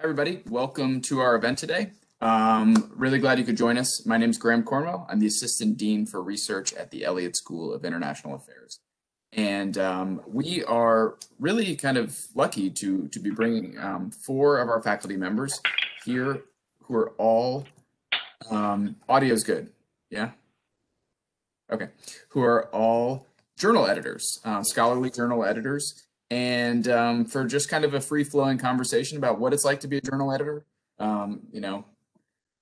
Hi, everybody. Welcome to our event today. Um, really glad you could join us. My name is Graham Cornwell. I'm the Assistant Dean for Research at the Elliott School of International Affairs. And um, we are really kind of lucky to, to be bringing um, four of our faculty members here who are all, um, is good, yeah? Okay, who are all journal editors, uh, scholarly journal editors and um, for just kind of a free flowing conversation about what it's like to be a journal editor. Um, you know,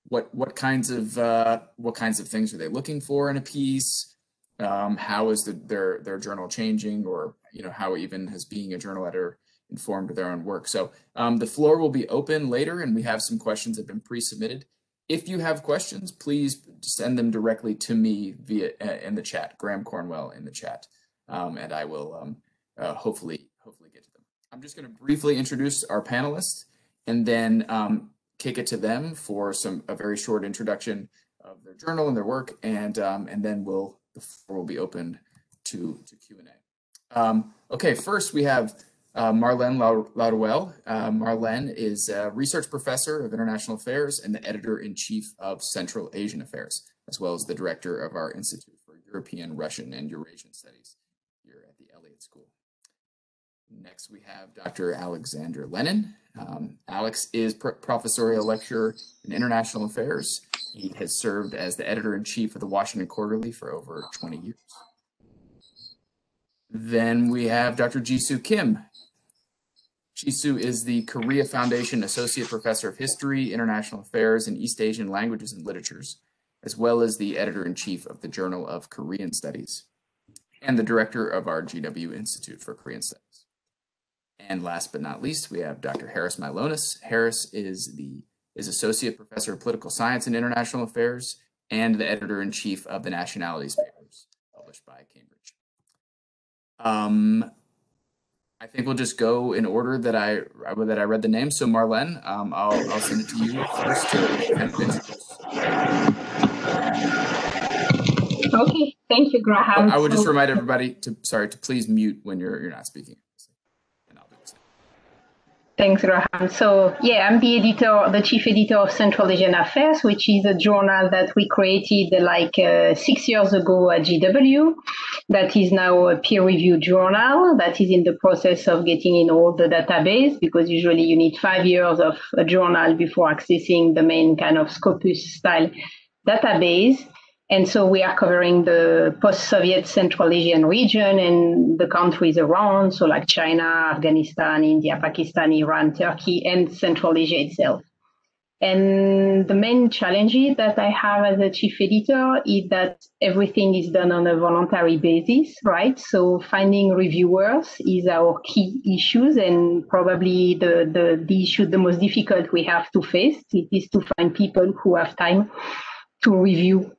what what kinds of uh, what kinds of things are they looking for in a piece? Um, how is the, their their journal changing, or you know, how even has being a journal editor informed their own work? So um, the floor will be open later, and we have some questions that have been pre-submitted. If you have questions, please send them directly to me via uh, in the chat, Graham Cornwell in the chat, um, and I will um, uh, hopefully hopefully get to them. I'm just going to briefly introduce our panelists and then um, kick it to them for some a very short introduction of their journal and their work, and um, and then we'll the floor will be open to to Q and A. Um, okay, first we have uh, Marlene Laruelle. Uh, Marlene is a research professor of international affairs and the editor in chief of Central Asian Affairs, as well as the director of our Institute for European, Russian, and Eurasian Studies here at the Elliott School. Next, we have Dr. Alexander Lennon. Um, Alex is pro professorial lecturer in international affairs. He has served as the editor in chief of the Washington Quarterly for over 20 years. Then we have Dr. Jisoo Kim. Jisoo is the Korea Foundation Associate Professor of History, International Affairs, and East Asian Languages and Literatures, as well as the editor in chief of the Journal of Korean Studies and the director of our GW Institute for Korean Studies. And last but not least, we have Dr. Harris Mylonas. Harris is the is Associate Professor of Political Science and International Affairs and the Editor-in-Chief of the Nationalities Papers, published by Cambridge. Um, I think we'll just go in order that I that I read the name. So Marlene, um, I'll, I'll send it to you first to kind of introduce. Okay, thank you, Graham. I would just remind everybody to sorry to please mute when you're you're not speaking. Thanks, Graham. So, yeah, I'm the editor, the chief editor of Central Asian Affairs, which is a journal that we created like uh, six years ago at GW. That is now a peer-reviewed journal that is in the process of getting in all the database because usually you need five years of a journal before accessing the main kind of Scopus style database. And so we are covering the post-Soviet Central Asian region and the countries around, so like China, Afghanistan, India, Pakistan, Iran, Turkey, and Central Asia itself. And the main challenge that I have as a chief editor is that everything is done on a voluntary basis, right? So finding reviewers is our key issues and probably the, the, the issue the most difficult we have to face. It is to find people who have time to review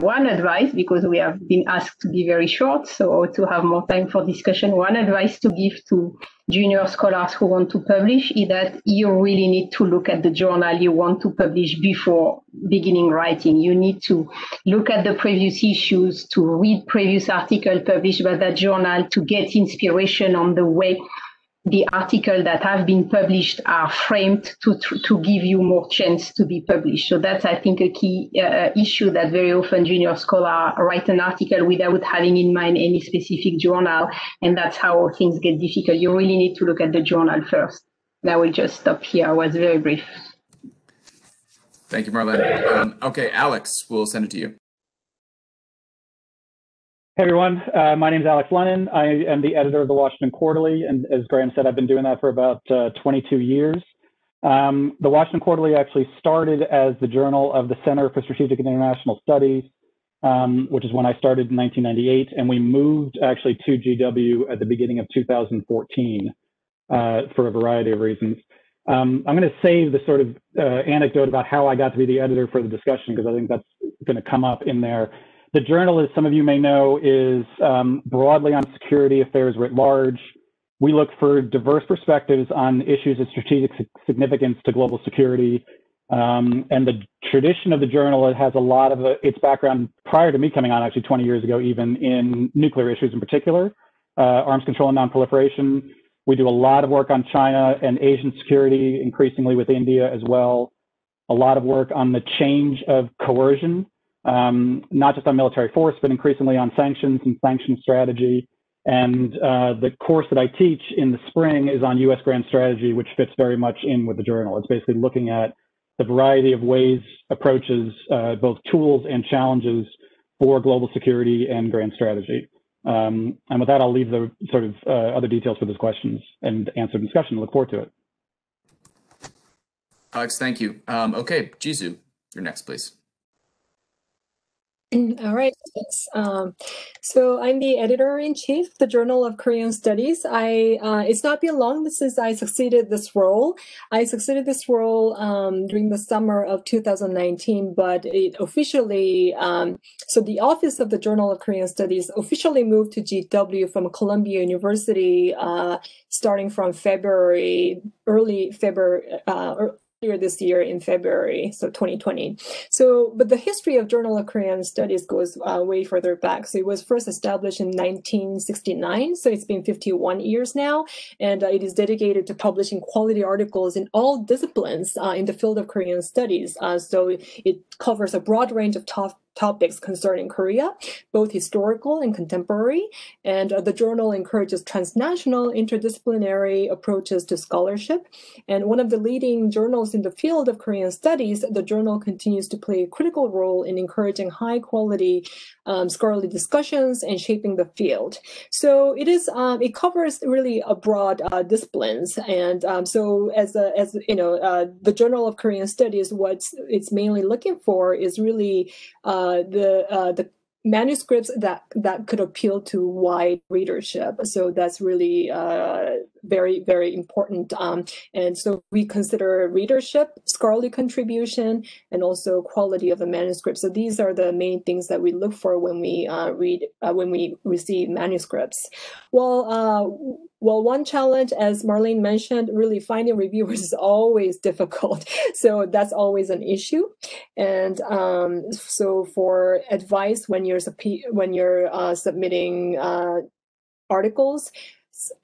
one advice, because we have been asked to be very short, so to have more time for discussion, one advice to give to junior scholars who want to publish is that you really need to look at the journal you want to publish before beginning writing. You need to look at the previous issues, to read previous articles published by that journal, to get inspiration on the way the article that have been published are framed to, to give you more chance to be published. So that's, I think, a key uh, issue that very often junior scholars write an article without having in mind any specific journal. And that's how things get difficult. You really need to look at the journal first. And I will just stop here. I was very brief. Thank you, Marlene. Um, okay, Alex, we'll send it to you. Hey everyone, uh, my name is Alex Lennon. I am the editor of the Washington Quarterly, and as Graham said, I've been doing that for about uh, 22 years. Um, the Washington Quarterly actually started as the journal of the Center for Strategic and International Studies, um, which is when I started in 1998, and we moved actually to GW at the beginning of 2014 uh, for a variety of reasons. Um, I'm going to save the sort of uh, anecdote about how I got to be the editor for the discussion because I think that's going to come up in there. The journal, as some of you may know, is um, broadly on security affairs writ large. We look for diverse perspectives on issues of strategic significance to global security. Um, and the tradition of the journal has a lot of uh, its background prior to me coming on, actually 20 years ago, even in nuclear issues in particular, uh, arms control and nonproliferation. We do a lot of work on China and Asian security, increasingly with India as well. A lot of work on the change of coercion, um, not just on military force, but increasingly on sanctions and sanction strategy. And uh, the course that I teach in the spring is on US grand strategy, which fits very much in with the journal. It's basically looking at the variety of ways, approaches, uh, both tools and challenges for global security and grand strategy. Um, and with that, I'll leave the sort of uh, other details for those questions and answer discussion. Look forward to it. Alex, thank you. Um, okay, Jisoo, you're next, please. All right. Thanks. Um, so I'm the editor in chief of the Journal of Korean Studies. I uh, it's not been long since I succeeded this role. I succeeded this role um, during the summer of 2019, but it officially um, so the office of the Journal of Korean Studies officially moved to GW from Columbia University uh, starting from February, early February, uh, earlier this year in February, so 2020. So, but the history of Journal of Korean Studies goes uh, way further back. So it was first established in 1969. So it's been 51 years now, and uh, it is dedicated to publishing quality articles in all disciplines uh, in the field of Korean studies. Uh, so it covers a broad range of top topics concerning Korea, both historical and contemporary. And uh, the journal encourages transnational interdisciplinary approaches to scholarship. And one of the leading journals in the field of Korean studies, the journal continues to play a critical role in encouraging high quality um, scholarly discussions and shaping the field. So it is, um, it covers really a broad uh, disciplines. And um, so as, a, as you know, uh, the Journal of Korean Studies, what it's mainly looking for is really uh, the, uh, the manuscripts that that could appeal to wide readership. So that's really uh, very very important. Um, and so we consider readership scholarly contribution and also quality of the manuscript. So these are the main things that we look for when we uh, read uh, when we receive manuscripts. Well uh, well, one challenge, as Marlene mentioned, really finding reviewers is always difficult. So that's always an issue. And um, so for advice when you're when you're uh, submitting uh, articles,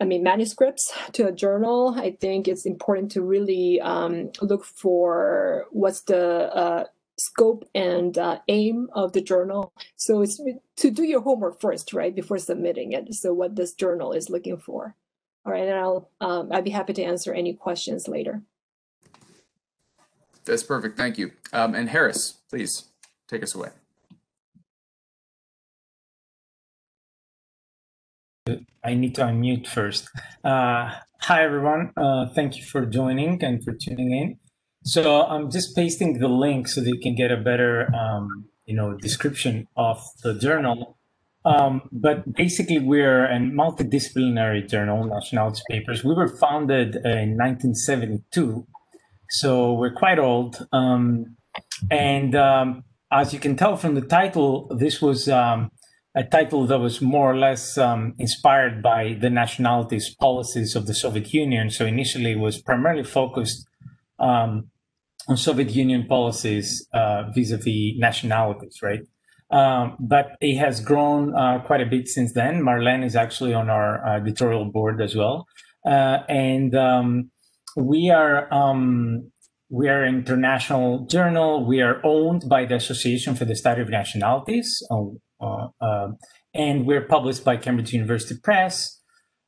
I mean manuscripts to a journal, I think it's important to really um, look for what's the uh, scope and uh, aim of the journal. So it's to do your homework first, right, before submitting it. So what this journal is looking for. All right, and I'll um, I'd be happy to answer any questions later. That's perfect. Thank you. Um, and Harris, please take us away. I need to unmute first. Uh, hi, everyone. Uh, thank you for joining and for tuning in. So I'm just pasting the link so that you can get a better, um, you know, description of the journal. Um, but basically, we're a multidisciplinary journal, Nationality Papers. We were founded in 1972, so we're quite old. Um, and um, as you can tell from the title, this was um, a title that was more or less um, inspired by the nationalities policies of the Soviet Union. So initially, it was primarily focused um, on Soviet Union policies uh, vis-a-vis nationalities, right? Um, but it has grown uh, quite a bit since then. Marlene is actually on our uh, editorial board as well, uh, and um, we are um, we are an international journal. We are owned by the Association for the Study of Nationalities, uh, uh, and we're published by Cambridge University Press.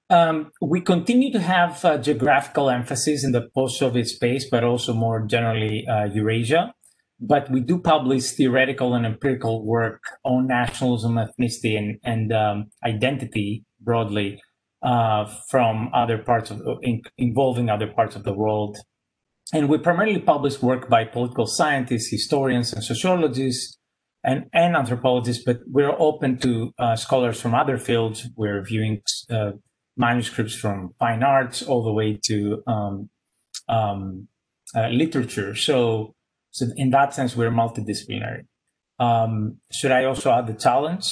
Um, we continue to have geographical emphasis in the post-Soviet space, but also more generally Eurasia but we do publish theoretical and empirical work on nationalism, ethnicity, and, and um, identity broadly uh, from other parts of in, involving other parts of the world. And we primarily publish work by political scientists, historians, and sociologists, and, and anthropologists. But we're open to uh, scholars from other fields. We're viewing uh, manuscripts from fine arts all the way to um, um, uh, literature. So so in that sense, we're multidisciplinary. Um, should I also add the challenge?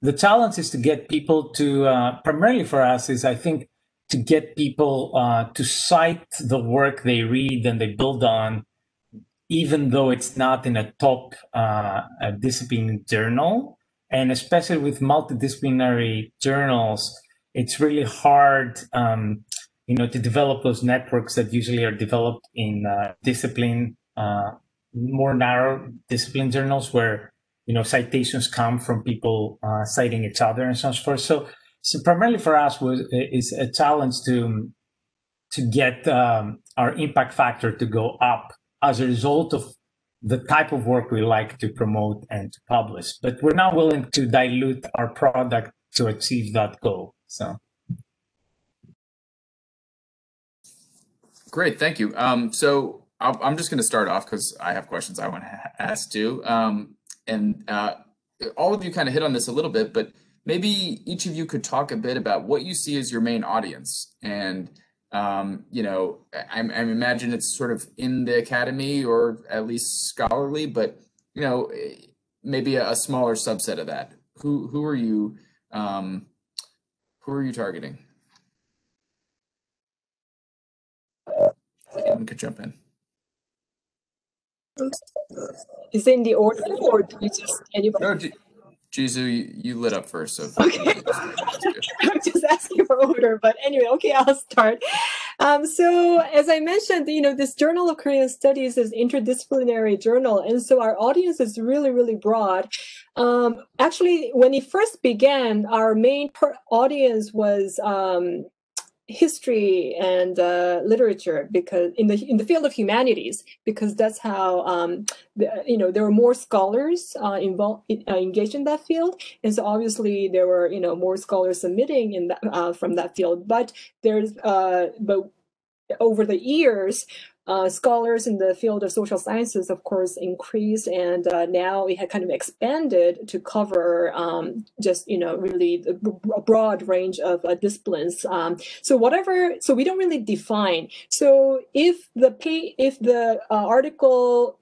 The challenge is to get people to, uh, primarily for us, is I think to get people uh, to cite the work they read and they build on, even though it's not in a top uh, discipline journal. And especially with multidisciplinary journals, it's really hard, um, you know, to develop those networks that usually are developed in uh, discipline, uh, more narrow discipline journals where, you know, citations come from people uh, citing each other and so on and so forth. So, so primarily for us was is a challenge to to get um, our impact factor to go up as a result of the type of work we like to promote and to publish. But we're not willing to dilute our product to achieve that goal. So. Great, thank you. Um, so i am just going to start off because I have questions I want to ask too. Um, and uh, all of you kind of hit on this a little bit, but maybe each of you could talk a bit about what you see as your main audience and um, you know, I, I imagine it's sort of in the academy or at least scholarly, but you know, maybe a, a smaller subset of that. Who who are you? Um, who are you targeting? Anyone could jump in. Is it in the order, or do you just anybody? No, Jisoo, you, you lit up first, so okay. I'm just asking for order, but anyway, okay, I'll start. Um, so as I mentioned, you know, this Journal of Korean Studies is interdisciplinary journal, and so our audience is really, really broad. Um, actually, when it first began, our main audience was um, history and uh, literature because in the in the field of humanities because that's how um, the, you know there were more scholars uh, involved uh, engaged in that field. And so obviously there were you know more scholars submitting in that uh, from that field. But there's uh, but over the years uh, scholars in the field of social sciences, of course, increased, and uh, now it had kind of expanded to cover um, just you know really a broad range of uh, disciplines. Um, so whatever, so we don't really define. So if the pay, if the uh, article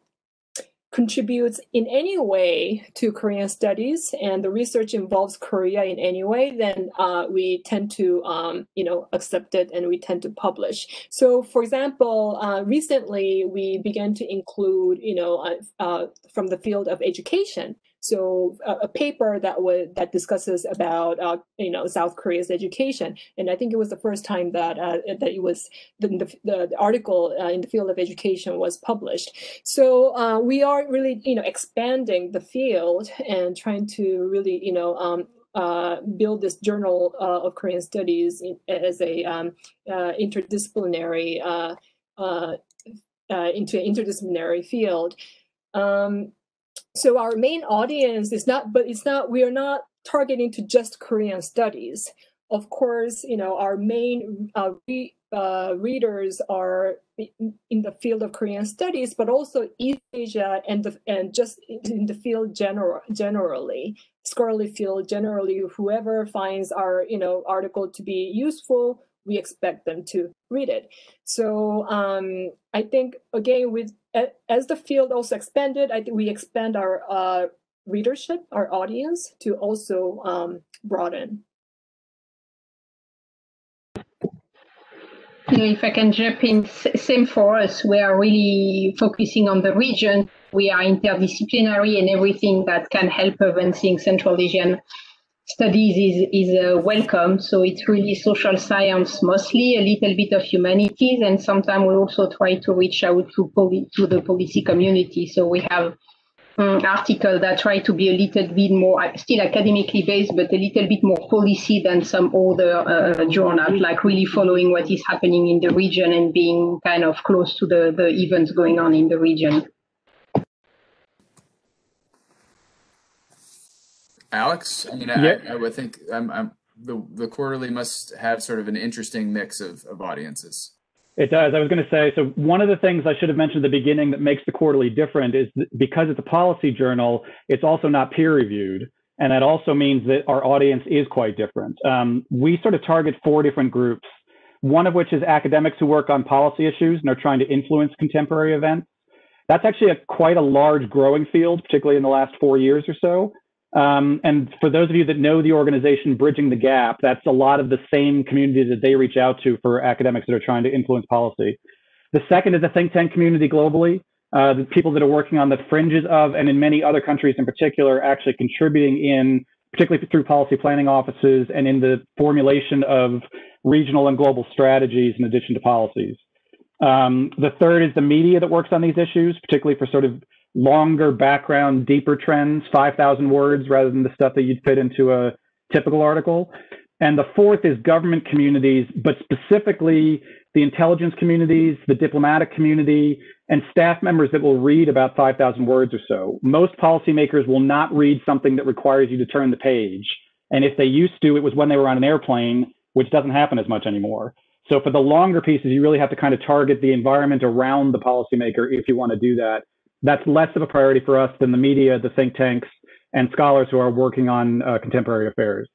contributes in any way to Korean studies and the research involves Korea in any way, then uh, we tend to, um, you know, accept it and we tend to publish. So, for example, uh, recently we began to include, you know, uh, uh from the field of education. So a, paper that would that discusses about uh, you know South Korea's education, and I think it was the first time that uh, that it was the, the, the article uh, in the field of education was published. So uh, we are really you know expanding the field and trying to really you know um, uh, build this journal of Korean studies in, as a um, interdisciplinary into an interdisciplinary field. Um, so our main audience is not, but it's not, we are not targeting to just Korean studies. Of course, you know, our main uh, re, uh, readers are in the field of Korean studies, but also East Asia and the, and just in the field general generally, scholarly field generally. Whoever finds our you know article to be useful, we expect them to read it. So um, I think again with as the field also expanded, I think we expand our uh, readership, our audience to also um, broaden. if I can jump in, same for us. We are really focusing on the region. We are interdisciplinary and everything that can help advancing Central Asian studies is, is uh, welcome. So it's really social science mostly, a little bit of humanities, and sometimes we also try to reach out to, to the policy community. So we have um, article that try to be a little bit more, uh, still academically based, but a little bit more policy than some other uh, journals, like really following what is happening in the region and being kind of close to the, the events going on in the region. Alex, I mean, yeah. I, I, would think I'm, I'm, the the quarterly must have sort of an interesting mix of, of audiences. It does. I was going to say so. One of the things I should have mentioned at the beginning that makes the quarterly different is because it's a policy journal, it's also not peer reviewed, and that also means that our audience is quite different. Um, we sort of target four different groups. One of which is academics who work on policy issues and are trying to influence contemporary events. That's actually a, quite a large growing field, particularly in the last four years or so. Um, and for those of you that know the organization Bridging the Gap, that's a lot of the same community that they reach out to for academics that are trying to influence policy. The second is the think tank community globally, uh, the people that are working on the fringes of, and in many other countries in particular, actually contributing in particularly through policy planning offices and in the formulation of regional and global strategies in addition to policies. Um, the third is the media that works on these issues, particularly for sort of longer background, deeper trends, 5,000 words rather than the stuff that you'd fit into a typical article. And the fourth is government communities, but specifically the intelligence communities, the diplomatic community, and staff members that will read about 5,000 words or so. Most policymakers will not read something that requires you to turn the page. And if they used to, it was when they were on an airplane, which doesn't happen as much anymore. So for the longer pieces, you really have to kind of target the environment around the policymaker if you want to do that. That's less of a priority for us than the media, the think tanks, and scholars who are working on uh, contemporary affairs.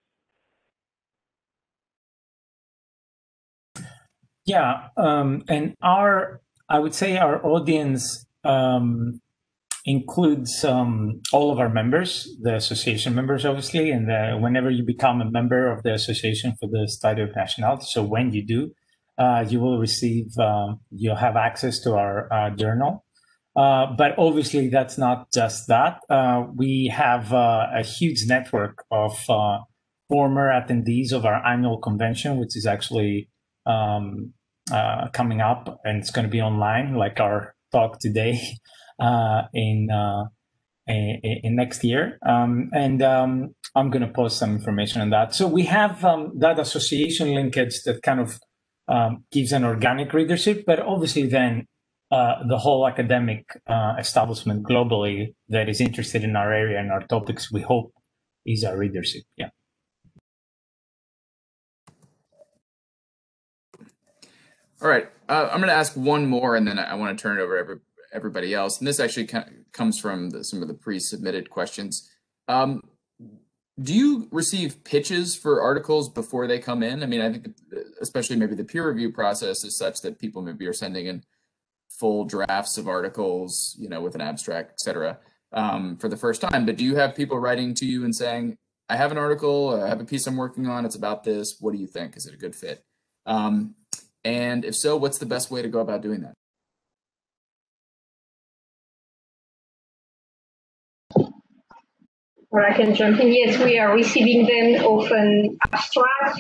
Yeah, um, and our I would say our audience um, includes um, all of our members, the association members, obviously, and the, whenever you become a member of the association for the study of nationality, so when you do, uh, you will receive, um, you'll have access to our uh, journal. Uh, but obviously, that's not just that. Uh, we have uh, a huge network of uh, former attendees of our annual convention, which is actually um, coming up and it's going to be online, like our talk today. uh, in, uh, in, in next year, um, and um, I'm going to post some information on that. So we have um, that association linkage that kind of um, gives an organic readership, but obviously then uh, the whole academic uh, establishment globally that is interested in our area and our topics, we hope is our readership. Yeah. All right. Uh, I'm going to ask one more, and then I want to turn it over to every, everybody else. And this actually comes from the, some of the pre-submitted questions. Um, do you receive pitches for articles before they come in? I mean, I think especially maybe the peer review process is such that people maybe are sending in full drafts of articles, you know, with an abstract, et cetera, um, for the first time. But do you have people writing to you and saying, I have an article, I have a piece I'm working on, it's about this. What do you think? Is it a good fit? Um, and if so, what's the best way to go about doing that? Or I can jump in. Yes, we are receiving them often abstract,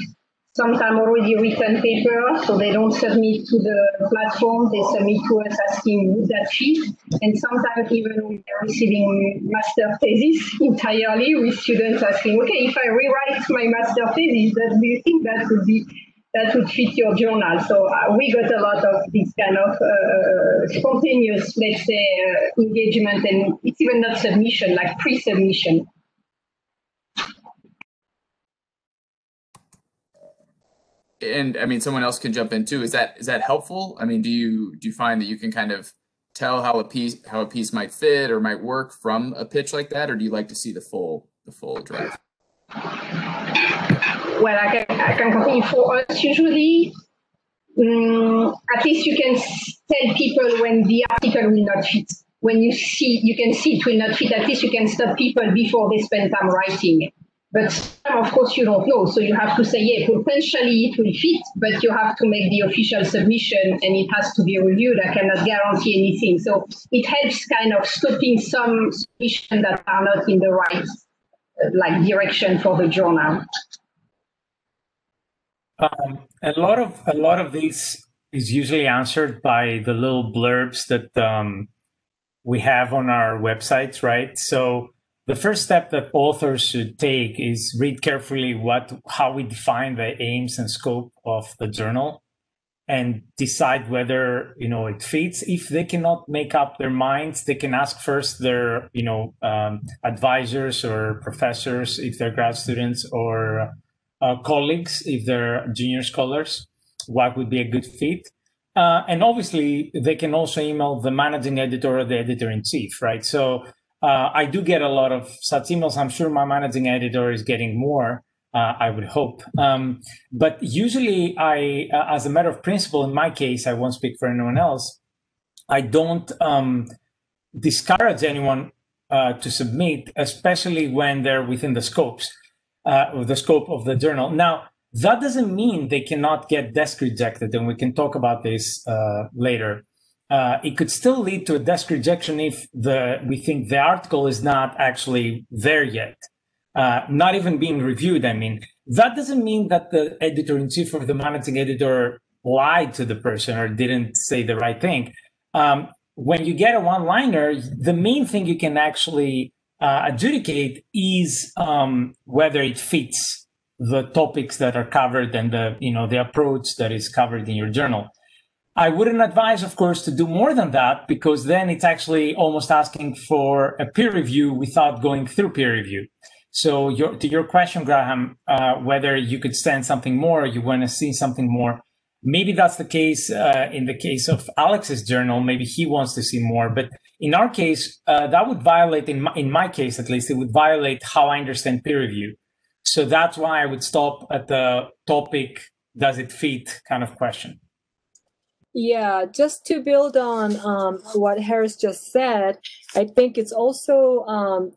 sometimes already written paper, so they don't submit to the platform, they submit to us asking would that fit. And sometimes even receiving master thesis entirely with students asking, okay, if I rewrite my master thesis, that do you think that would be that would fit your journal. So uh, we got a lot of this kind of uh, spontaneous, let's say, uh, engagement, and it's even not submission, like pre-submission. And I mean, someone else can jump in too. Is that is that helpful? I mean, do you do you find that you can kind of tell how a piece how a piece might fit or might work from a pitch like that, or do you like to see the full the full draft? Well, I can I can continue. For us, usually, um, at least you can tell people when the article will not fit. When you see you can see it will not fit. At least you can stop people before they spend time writing. But of course, you don't know. So you have to say, yeah, potentially it will fit, but you have to make the official submission and it has to be reviewed. I cannot guarantee anything. So it helps kind of stopping some submissions that are not in the right like direction for the journal. Um, a lot of a lot of these is usually answered by the little blurbs that um, we have on our websites, right? So the first step that authors should take is read carefully what how we define the aims and scope of the journal and decide whether you know it fits. If they cannot make up their minds they can ask first their you know um, advisors or professors if they're grad students or uh, colleagues if they're junior scholars what would be a good fit. Uh, and obviously they can also email the managing editor or the editor in chief right? So uh, I do get a lot of such emails. I'm sure my managing editor is getting more. Uh, I would hope. Um, but usually, I, uh, as a matter of principle, in my case, I won't speak for anyone else. I don't um, discourage anyone uh, to submit, especially when they're within the scopes, uh, the scope of the journal. Now, that doesn't mean they cannot get desk rejected, and we can talk about this uh, later uh, it could still lead to a desk rejection if the we think the article is not actually there yet. uh, not even being reviewed. I mean, that doesn't mean that the editor in chief or the managing editor lied to the person or didn't say the right thing. Um, when you get a one liner, the main thing you can actually uh, adjudicate is um, whether it fits the topics that are covered and the you know the approach that is covered in your journal. I wouldn't advise, of course, to do more than that because then it's actually almost asking for a peer review without going through peer review. So your, to your question, Graham, uh, whether you could send something more, you want to see something more. Maybe that's the case uh, in the case of Alex's journal. Maybe he wants to see more. But in our case, uh, that would violate, in my, in my case at least, it would violate how I understand peer review. So that's why I would stop at the topic, does it fit kind of question. Yeah, just to build on um, what Harris just said, I think it's also um,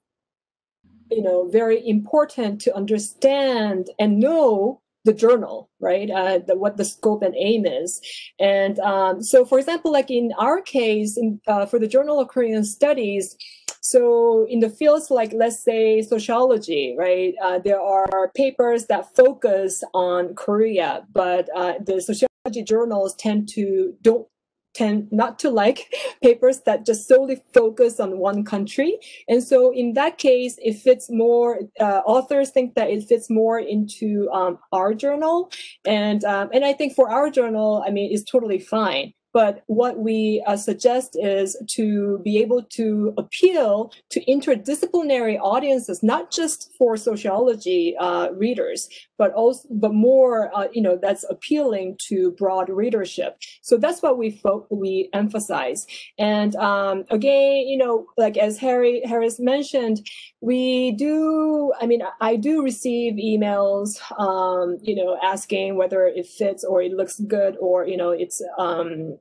you know very important to understand and know the journal right? Uh, the, what the scope and aim is. And um, so for example like in our case in, uh, for the journal of korean studies so in the fields like let's say sociology right uh, there are papers that focus on korea but uh, the sociology journals tend to don't tend not to like papers that just solely focus on one country. And so in that case, it fits more, uh, authors think that it fits more into um, our journal. And, um, and I think for our journal, I mean, it's totally fine. But what we uh, suggest is to be able to appeal to interdisciplinary audiences, not just for sociology uh, readers, but also, but more, uh, you know, that's appealing to broad readership. So that's what we fo- we emphasize. And um, again, you know, like as Harry Harris mentioned, we do. I mean, I do receive emails, um, you know, asking whether it fits or it looks good or you know, it's um,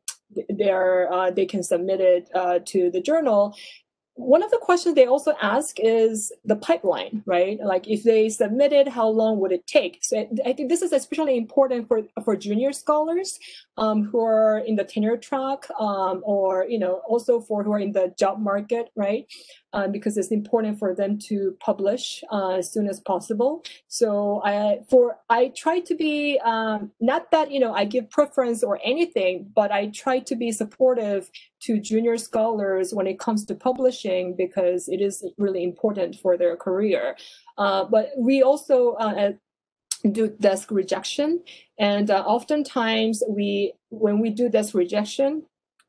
they're uh, they can submit it uh, to the journal one of the questions they also ask is the pipeline, right? Like if they submit it, how long would it take? So I think this is especially important for, for junior scholars um, who are in the tenure track um, or, you know, also for who are in the job market, right? Um, because it's important for them to publish uh, as soon as possible. So I, for, I try to be, um, not that, you know, I give preference or anything, but I try to be supportive to junior scholars when it comes to publishing because it is really important for their career. Uh, but we also uh, do desk rejection, and uh, oftentimes we, when we do desk rejection,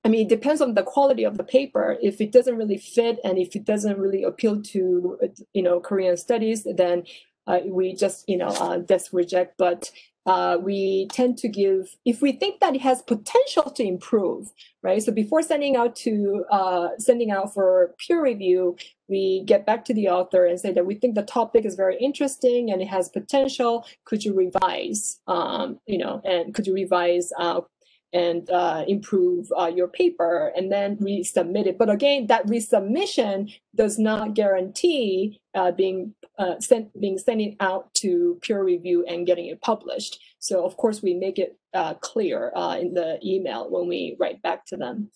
I mean, it depends on the quality of the paper. If it doesn't really fit and if it doesn't really appeal to, you know, Korean studies, then uh, we just, you know, uh, desk reject. But uh, we tend to give if we think that it has potential to improve right so before sending out to uh, sending out for peer review we get back to the author and say that we think the topic is very interesting and it has potential could you revise um, you know and could you revise uh, and uh, improve uh, your paper and then resubmit it. But again, that resubmission does not guarantee uh, being uh, sent being sending out to peer review and getting it published. So of course we make it uh, clear uh, in the email when we write back to them.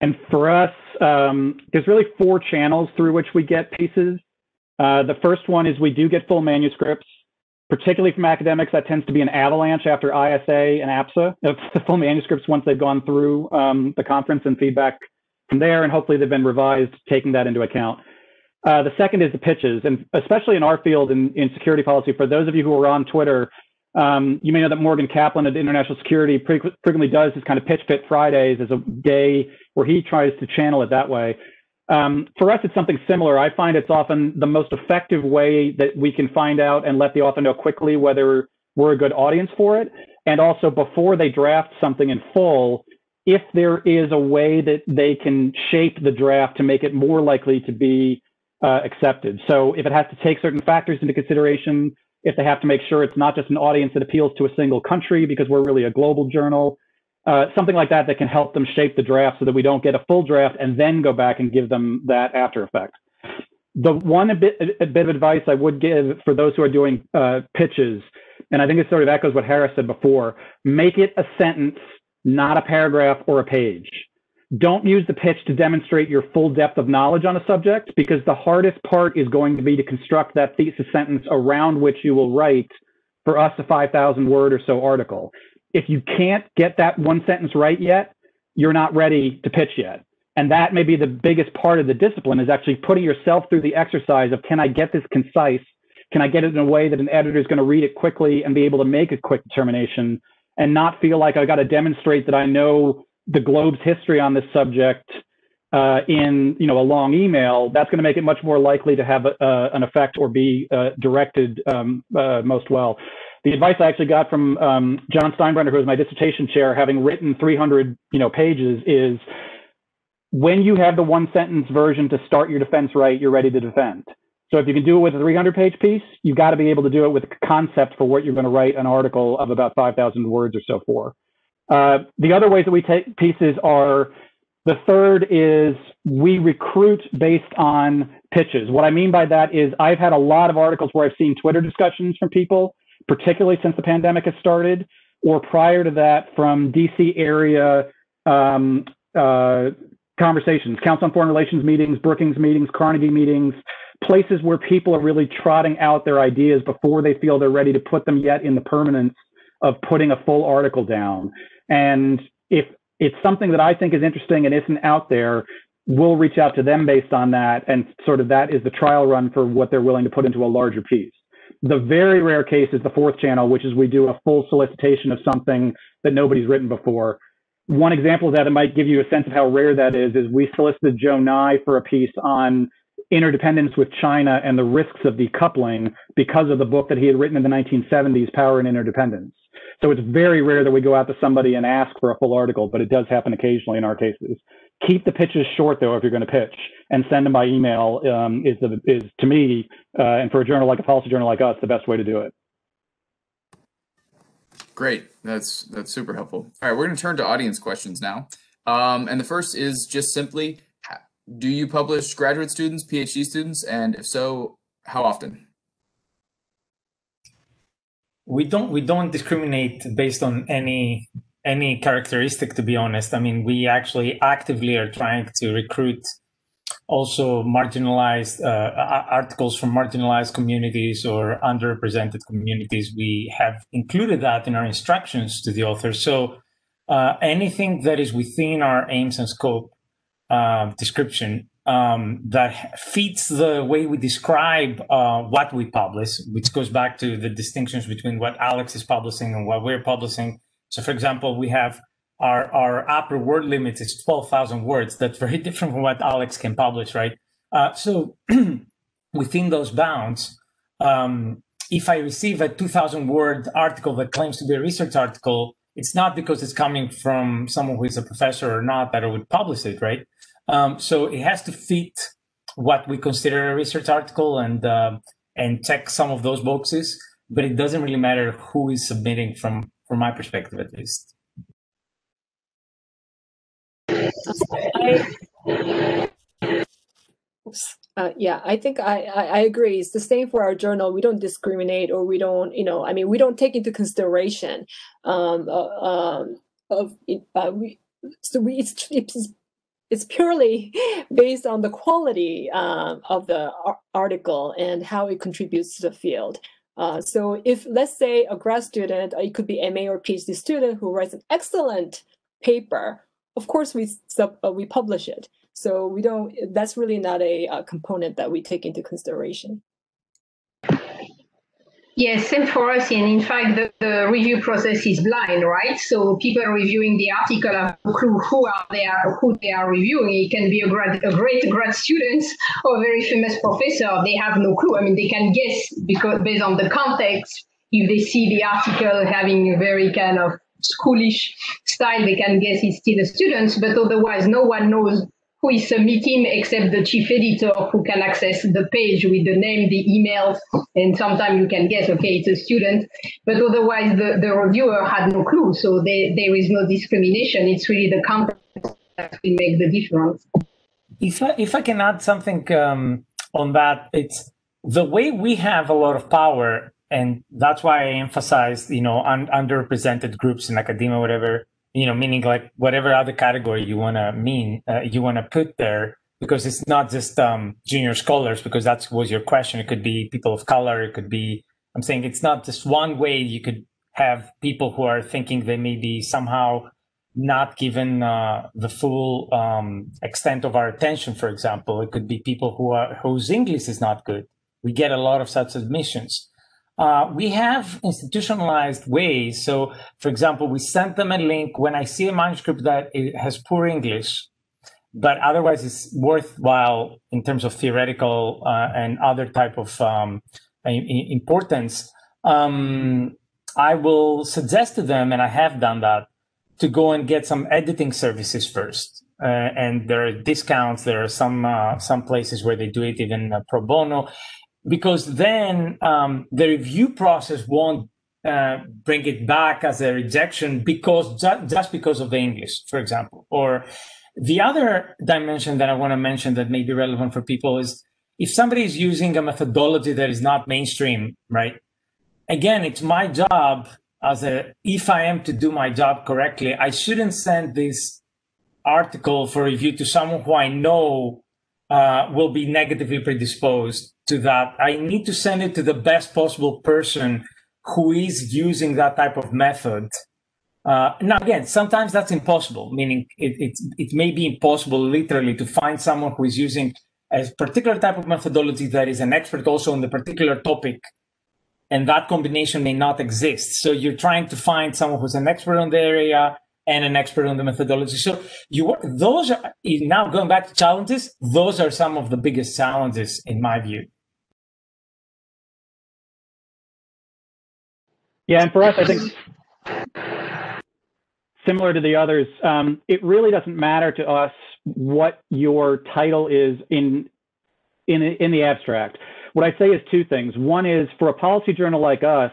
And for us, um, there's really four channels through which we get pieces. the first one is we do get full manuscripts particularly from academics, that tends to be an avalanche after ISA and APSA of the full manuscripts once they've gone through um, the conference and feedback from there, and hopefully they've been revised, taking that into account. Uh, the second is the pitches, and especially in our field in, in security policy, for those of you who are on Twitter, um, you may know that Morgan Kaplan at International Security frequently does his kind of pitch fit Fridays as a day where he tries to channel it that way. Um, for us, it's something similar. I find it's often the most effective way that we can find out and let the author know quickly whether we're a good audience for it. And also before they draft something in full, if there is a way that they can shape the draft to make it more likely to be uh, accepted. So if it has to take certain factors into consideration, if they have to make sure it's not just an audience that appeals to a single country because we're really a global journal, uh, something like that that can help them shape the draft so that we don't get a full draft and then go back and give them that after effect. The one bit, a bit of advice I would give for those who are doing uh, pitches, and I think it sort of echoes what Harris said before, make it a sentence, not a paragraph or a page. don't use the pitch to demonstrate your full depth of knowledge on a subject because the hardest part is going to be to construct that thesis sentence around which you will write for us a 5,000 word or so article. If you can't get that one sentence right yet, you're not ready to pitch yet. And that may be the biggest part of the discipline is actually putting yourself through the exercise of can I get this concise? Can I get it in a way that an editor is going to read it quickly and be able to make a quick determination and not feel like I got to demonstrate that I know the globe's history on this subject uh, in you know a long email, that's going to make it much more likely to have a, uh, an effect or be uh, directed um, uh, most well. The advice I actually got from um, John Steinbruner, who was my dissertation chair, having written 300 you know pages, is when you have the one sentence version to start your defense right, you're ready to defend. So if you can do it with a 300 page piece, you've got to be able to do it with a concept for what you're going to write an article of about 5,000 words or so for. Uh, the other ways that we take pieces are the third is we recruit based on pitches. What I mean by that is I've had a lot of articles where I've seen Twitter discussions from people, particularly since the pandemic has started, or prior to that from DC area um, uh, conversations, Council on Foreign Relations meetings, Brookings meetings, Carnegie meetings, places where people are really trotting out their ideas before they feel they're ready to put them yet in the permanence of putting a full article down. And if it's something that I think is interesting and isn't out there, we'll reach out to them based on that. And sort of that is the trial run for what they're willing to put into a larger piece. The very rare case is the fourth channel, which is we do a full solicitation of something that nobody's written before. One example of that that might give you a sense of how rare that is is we solicited Joe Nye for a piece on interdependence with China and the risks of decoupling because of the book that he had written in the 1970s, Power and Interdependence. So it's very rare that we go out to somebody and ask for a full article, but it does happen occasionally in our cases. Keep the pitches short though if you're going to pitch, and send them by email um, is the is to me uh, and for a journal like a policy journal like us the best way to do it. Great, that's that's super helpful. All right, we're going to turn to audience questions now, um, and the first is just simply, do you publish graduate students, PhD students, and if so, how often? we don't we don't discriminate based on any any characteristic to be honest i mean we actually actively are trying to recruit also marginalized uh, articles from marginalized communities or underrepresented communities we have included that in our instructions to the authors so uh, anything that is within our aims and scope uh, description um, that fits the way we describe uh, what we publish, which goes back to the distinctions between what Alex is publishing and what we're publishing. So, for example, we have our our upper word limit is twelve thousand words. That's very different from what Alex can publish, right? Uh, so, within those bounds, um, if I receive a two thousand word article that claims to be a research article, it's not because it's coming from someone who is a professor or not that I would publish it, right? Um, so it has to fit what we consider a research article and uh, and check some of those boxes. But it doesn't really matter who is submitting from from my perspective, at least. I, uh, yeah, I think I, I, I agree. It's the same for our journal. We don't discriminate, or we don't, you know, I mean, we don't take into consideration um, uh, um, of uh, we. So we, it's, it's it's purely based on the quality uh, of the article and how it contributes to the field. Uh, so if let's say a grad student, it could be MA or PhD student who writes an excellent paper, of course we sub, uh, we publish it. So we don't. That's really not a, a component that we take into consideration. Yes, same for us. And in fact, the, the, review process is blind, right? So people reviewing the article have no clue who are they are, who they are reviewing. It can be a, grad, a great grad student or a very famous professor. They have no clue. I mean, they can guess because based on the context, if they see the article having a very kind of schoolish style, they can guess it's still a student. But otherwise, no one knows who is submitting except the chief editor who can access the page with the name, the emails, and sometimes you can guess, okay, it's a student. But otherwise, the, the reviewer had no clue. So they, there is no discrimination. It's really the context that will make the difference. If I, if I can add something um, on that, it's the way we have a lot of power, and that's why I emphasized, you know, un- underrepresented groups in academia, whatever you know, meaning like whatever other category you want to mean, uh, you want to put there, because it's not just um, junior scholars, because that was your question. It could be people of color. It could be, I'm saying it's not just one way you could have people who are thinking they may be somehow not given uh, the full um, extent of our attention. For example, it could be people who are whose English is not good. We get a lot of such admissions. Uh, we have institutionalized ways. So, for example, we send them a link when I see a manuscript that has poor English, but otherwise it's worthwhile in terms of theoretical uh, and other type of um, importance. Um, I will suggest to them, and I have done that, to go and get some editing services first. Uh, and there are discounts. There are some uh, some places where they do it even uh, pro bono, because then um, the review process won't uh, bring it back as a rejection because ju- just because of the English, for example. Or the other dimension that I want to mention that may be relevant for people is if somebody is using a methodology that is not mainstream, right? Again, it's my job as a if I am to do my job correctly, I shouldn't send this article for review to someone who I know uh, will be negatively predisposed to that. I need to send it to the best possible person who is using that type of method. Uh, now, again, sometimes that's impossible, meaning it, it, it may be impossible literally to find someone who is using a particular type of methodology that is an expert also on the particular topic and that combination may not exist. So you're trying to find someone who's an expert on the area and an expert on the methodology. So you those are now going back to challenges. Those are some of the biggest challenges in my view. Yeah, and for us, I think similar to the others, um, it really doesn't matter to us what your title is in in in the abstract what I say is two things. One is for a policy journal like us,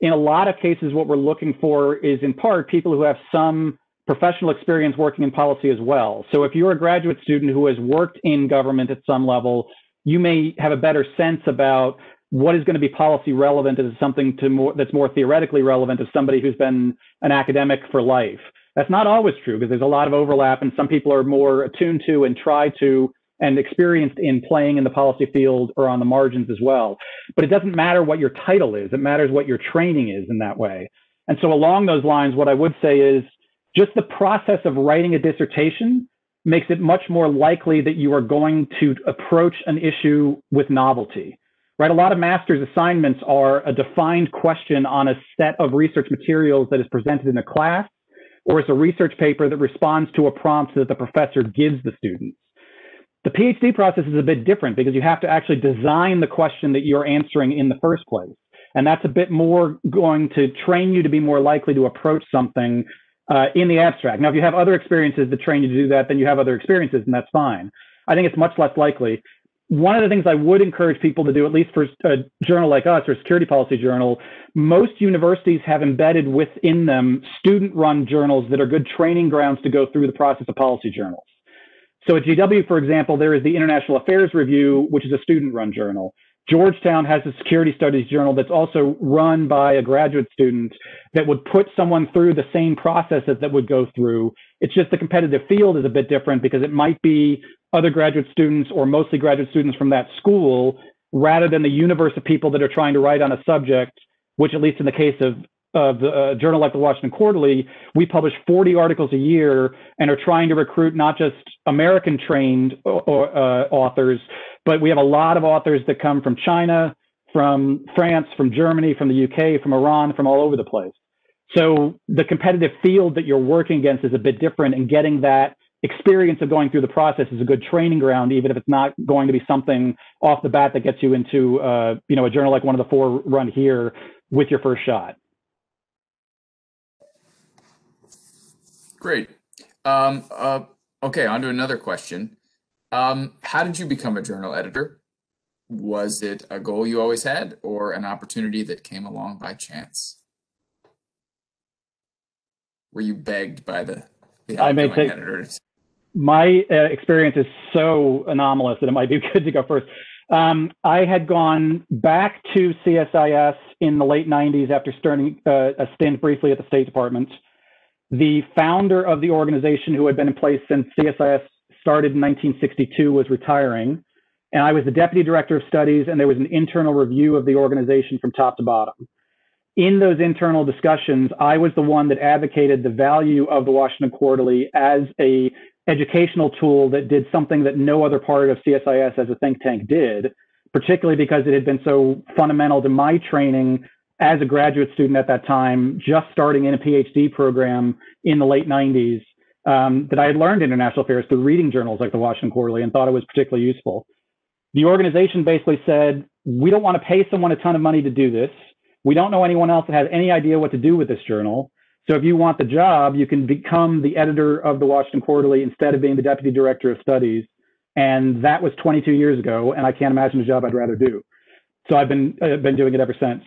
in a lot of cases, what we're looking for is in part people who have some professional experience working in policy as well. So if you're a graduate student who has worked in government at some level, you may have a better sense about what is going to be policy relevant as something to more that's more theoretically relevant as somebody who's been an academic for life. That's not always true because there's a lot of overlap and some people are more attuned to and try to and experienced in playing in the policy field or on the margins as well. But it doesn't matter what your title is, it matters what your training is in that way. And so, along those lines, what I would say is just the process of writing a dissertation makes it much more likely that you are going to approach an issue with novelty. Right? A lot of master's assignments are a defined question on a set of research materials that is presented in a class, or it's a research paper that responds to a prompt that the professor gives the students. The PhD process is a bit different because you have to actually design the question that you're answering in the first place. And that's a bit more going to train you to be more likely to approach something uh, in the abstract. Now, if you have other experiences that train you to do that, then you have other experiences, and that's fine. I think it's much less likely. One of the things I would encourage people to do, at least for a journal like us or security policy journal, most universities have embedded within them student run journals that are good training grounds to go through the process of policy journals. So at GW, for example, there is the International Affairs Review, which is a student run journal. Georgetown has a security studies journal that's also run by a graduate student that would put someone through the same processes that would go through. It's just the competitive field is a bit different because it might be other graduate students or mostly graduate students from that school rather than the universe of people that are trying to write on a subject, which at least in the case of of the uh, journal like the Washington Quarterly, we publish 40 articles a year and are trying to recruit not just American trained uh, authors, but we have a lot of authors that come from China, from France, from Germany, from the UK, from Iran, from all over the place. So the competitive field that you're working against is a bit different, and getting that experience of going through the process is a good training ground, even if it's not going to be something off the bat that gets you into, uh, you know, a journal like one of the four run here with your first shot. Great. Um, uh, okay, on to another question. Um, how did you become a journal editor? Was it a goal you always had or an opportunity that came along by chance? Were you begged by the, the I may take, editors? My uh, experience is so anomalous that it might be good to go first. Um, I had gone back to CSIS in the late 90s after starting uh, a stint briefly at the State Department The founder of the organization, who had been in place since CSIS started in 1962, was retiring. And I was the deputy director of studies, and there was an internal review of the organization from top to bottom. In those internal discussions, I was the one that advocated the value of the Washington Quarterly as a educational tool that did something that no other part of CSIS as a think tank did, particularly because it had been so fundamental to my training as a graduate student at that time, just starting in a PhD program in the late 90s, um, that I had learned international affairs through reading journals like the Washington Quarterly and thought it was particularly useful. The organization basically said, we don't want to pay someone a ton of money to do this. We don't know anyone else that has any idea what to do with this journal. So if you want the job, you can become the editor of the Washington Quarterly instead of being the deputy director of studies. And that was 22 years ago, and I can't imagine a job I'd rather do. So I've been uh, been doing it ever since.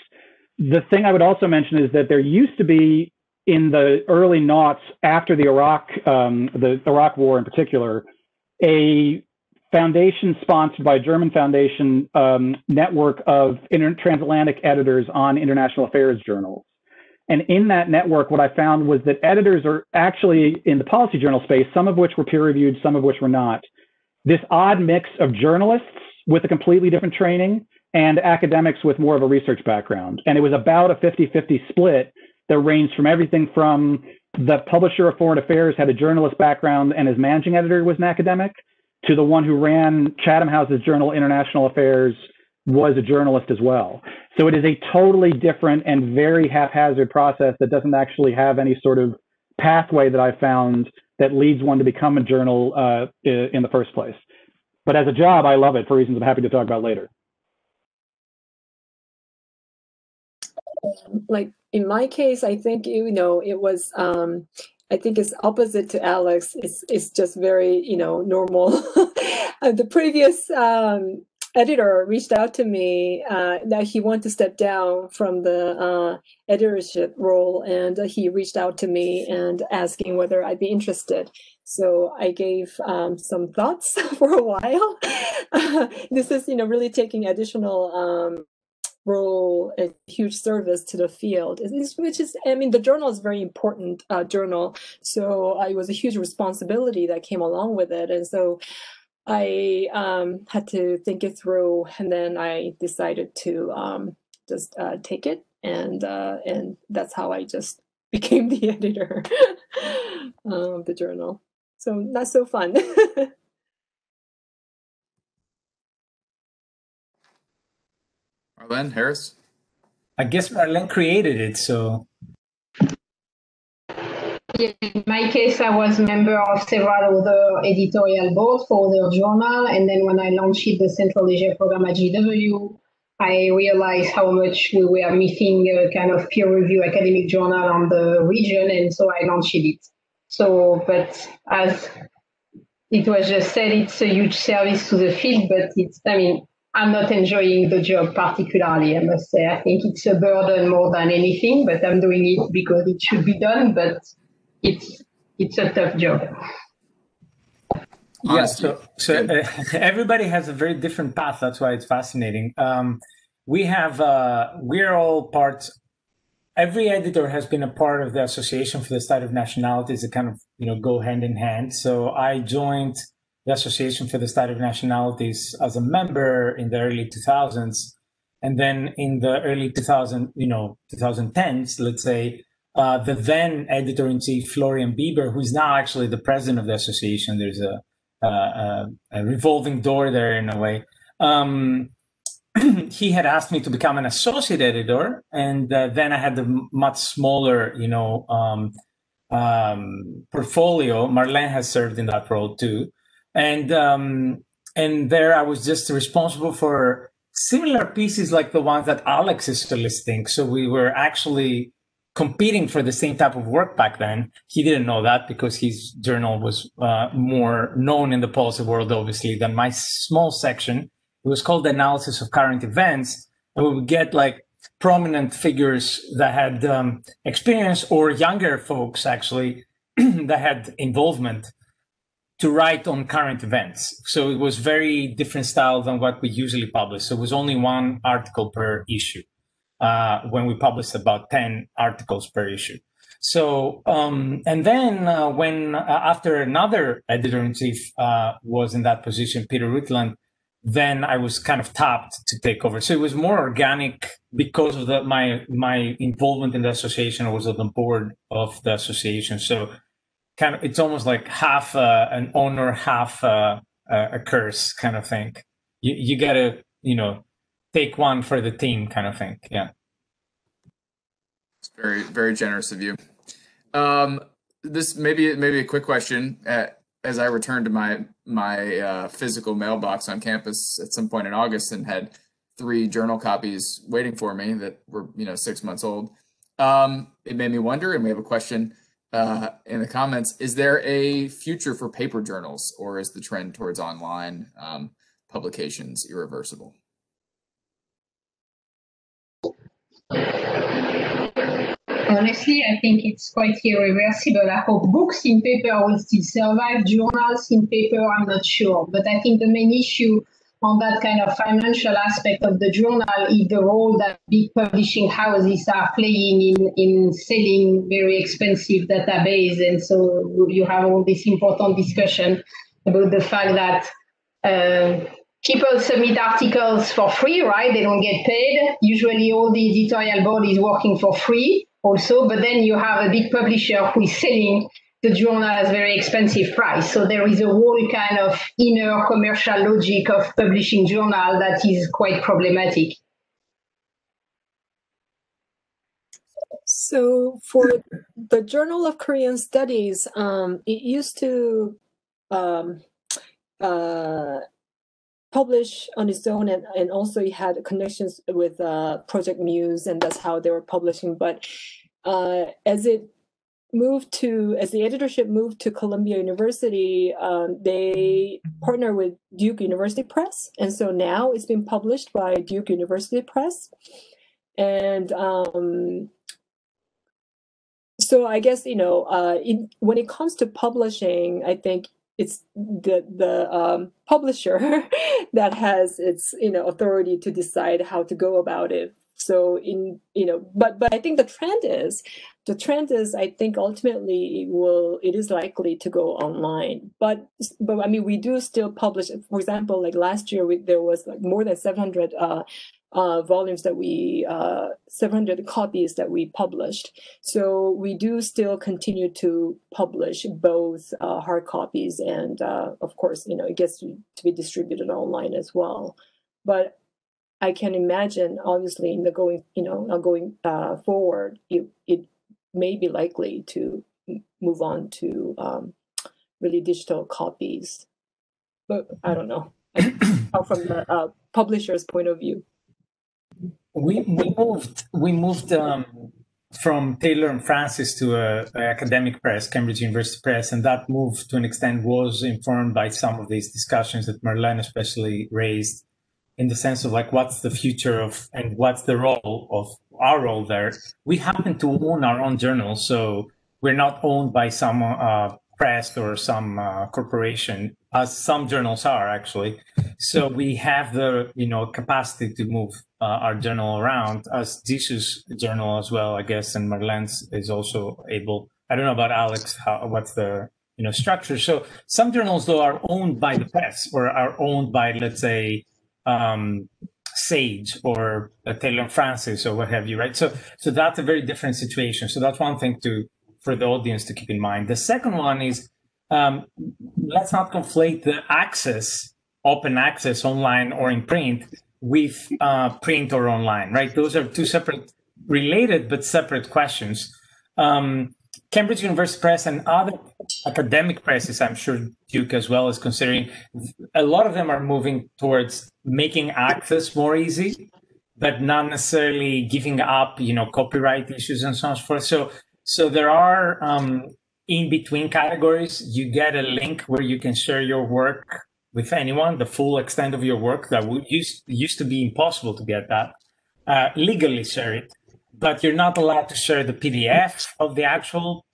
The thing I would also mention is that there used to be in the early noughts after the Iraq um, the Iraq War in particular a foundation sponsored by a German foundation um, network of inter- transatlantic editors on international affairs journals. And in that network, what I found was that editors are actually in the policy journal space, some of which were peer reviewed, some of which were not. This odd mix of journalists with a completely different training and academics with more of a research background. And it was about a 50 50 split that ranged from everything from the publisher of foreign affairs had a journalist background and his managing editor was an academic to the one who ran Chatham House's journal International Affairs was a journalist as well. So it is a totally different and very haphazard process that doesn't actually have any sort of pathway that I found that leads one to become a journal uh, in the first place. But as a job, I love it for reasons I'm happy to talk about later. Like in my case, I think you know it was. Um, I think it's opposite to Alex. It's it's just very you know normal. the previous um, editor reached out to me uh, that he wanted to step down from the uh, editorship role, and he reached out to me and asking whether I'd be interested. So I gave um, some thoughts for a while. this is, you know, really taking additional um, role a huge service to the field which is i mean the journal is very important uh, journal so uh, it was a huge responsibility that came along with it and so I um, had to think it through, and then I decided to um, just uh, take it, and uh, and that's how I just became the editor of the journal. So not so fun. Marlene Harris. I guess Marlene created it, so in my case, I was a member of several other editorial boards for other journal. And then when I launched the Central Asia program at GW, I realized how much we were missing a kind of peer review academic journal on the region. And so I launched it. So, but as it was just said, it's a huge service to the field, but it's, I mean, I'm not enjoying the job particularly, I must say. I think it's a burden more than anything, but I'm doing it because it should be done. But it's it's a tough job. Yeah, so so uh, everybody has a very different path. That's why it's fascinating. Um, we have uh, we're all part. Every editor has been a part of the Association for the Study of Nationalities that kind of you know go hand in hand. So I joined the Association for the Study of Nationalities as a member in the early 2000s, and then in the early 2000 you know 2010s, let's say uh, the then editor in chief, Florian Bieber, who's now actually the president of the association. There's a, a, a revolving door there in a way. Um, he had asked me to become an associate editor, and uh, then I had the much smaller, you know, um, um, portfolio. Marlene has served in that role too, and um, and there I was just responsible for similar pieces like the ones that Alex is soliciting. So we were actually competing for the same type of work back then. He didn't know that because his journal was uh, more known in the policy world, obviously, than my small section. It was called the analysis of current events. And we would get like prominent figures that had um, experience or younger folks actually that had involvement to write on current events. So it was very different style than what we usually publish. So it was only one article per issue uh, when we published about 10 articles per issue. So, um, and then uh, when uh, after another editor in chief uh, was in that position, Peter Rutland, then I was kind of tapped to take over. So it was more organic because of the, my my involvement in the association. I was on the board of the association, so kind of it's almost like half uh, an honor, half uh, a curse kind of thing. You you gotta you know take one for the team kind of thing. Yeah. It's very very generous of you. Um, this maybe maybe a quick question. Uh, as I returned to my my uh, physical mailbox on campus at some point in August and had three journal copies waiting for me that were you know six months old, um, it made me wonder. And we have a question uh, in the comments: Is there a future for paper journals, or is the trend towards online um, publications irreversible? honestly, I think it's quite irreversible. I hope books in paper will still survive. Journals in paper, I'm not sure. But I think the main issue on that kind of financial aspect of the journal is the role that big publishing houses are playing in, in selling very expensive database. And so you have all this important discussion about the fact that uh, people submit articles for free, right? They don't get paid. Usually all the editorial board is working for free also, but then you have a big publisher who is selling the journal has very expensive price. So there is a whole kind of inner commercial logic of publishing journal that is quite problematic. So for the Journal of Korean Studies, um, it used to um, uh, publish on its own and, and also it had connections with uh, Project Muse and that's how they were publishing. But uh, as it moved to, as the editorship moved to Columbia University, um, they partner with Duke University Press. And so now it's been published by Duke University Press. And um, so I guess, you know, uh, in, when it comes to publishing, I think it's the the um, publisher that has its you know authority to decide how to go about it so in you know but but i think the trend is the trend is i think ultimately it will it is likely to go online but but i mean we do still publish for example like last year we, there was like more than 700 uh, uh, volumes that we, uh, 700 copies that we published. So we do still continue to publish both uh, hard copies and, uh, of course, you know, it gets to, to, be distributed online as well. But I can imagine, obviously, in the going, you know, going uh, forward, it, it may be likely to move on to um, really digital copies. But I don't know. From the uh, publisher's point of view we, we moved we moved um, from Taylor and Francis to a, a, academic press, Cambridge University Press, and that move to an extent was informed by some of these discussions that Marlene especially raised, in the sense of like what's the future of and what's the role of our role there. We happen to own our own journal, so we're not owned by some uh, press or some uh, corporation, as some journals are actually. So we have the you know capacity to move uh, our journal around, as Jisoo's journal as well, I guess, and Marlene's is also able. I don't know about Alex, how, what's the you know structure. So some journals though are owned by the press or are owned by let's say um, Sage or uh, Taylor Francis or what have you, right? So so that's a very different situation. So that's one thing to for the audience to keep in mind. The second one is um, let's not conflate the access, open access online or in print with uh, print or online, right? Those are two separate, related but separate questions. Um, Cambridge University Press and other academic presses, I'm sure Duke as well is considering, a lot of them are moving towards making access more easy, but not necessarily giving up, you know, copyright issues and so on and so forth. So so there are um, in between categories. You get a link where you can share your work with anyone, the full extent of your work that would used used to be impossible to get that uh, legally share it, but you're not allowed to share the PDF of the actual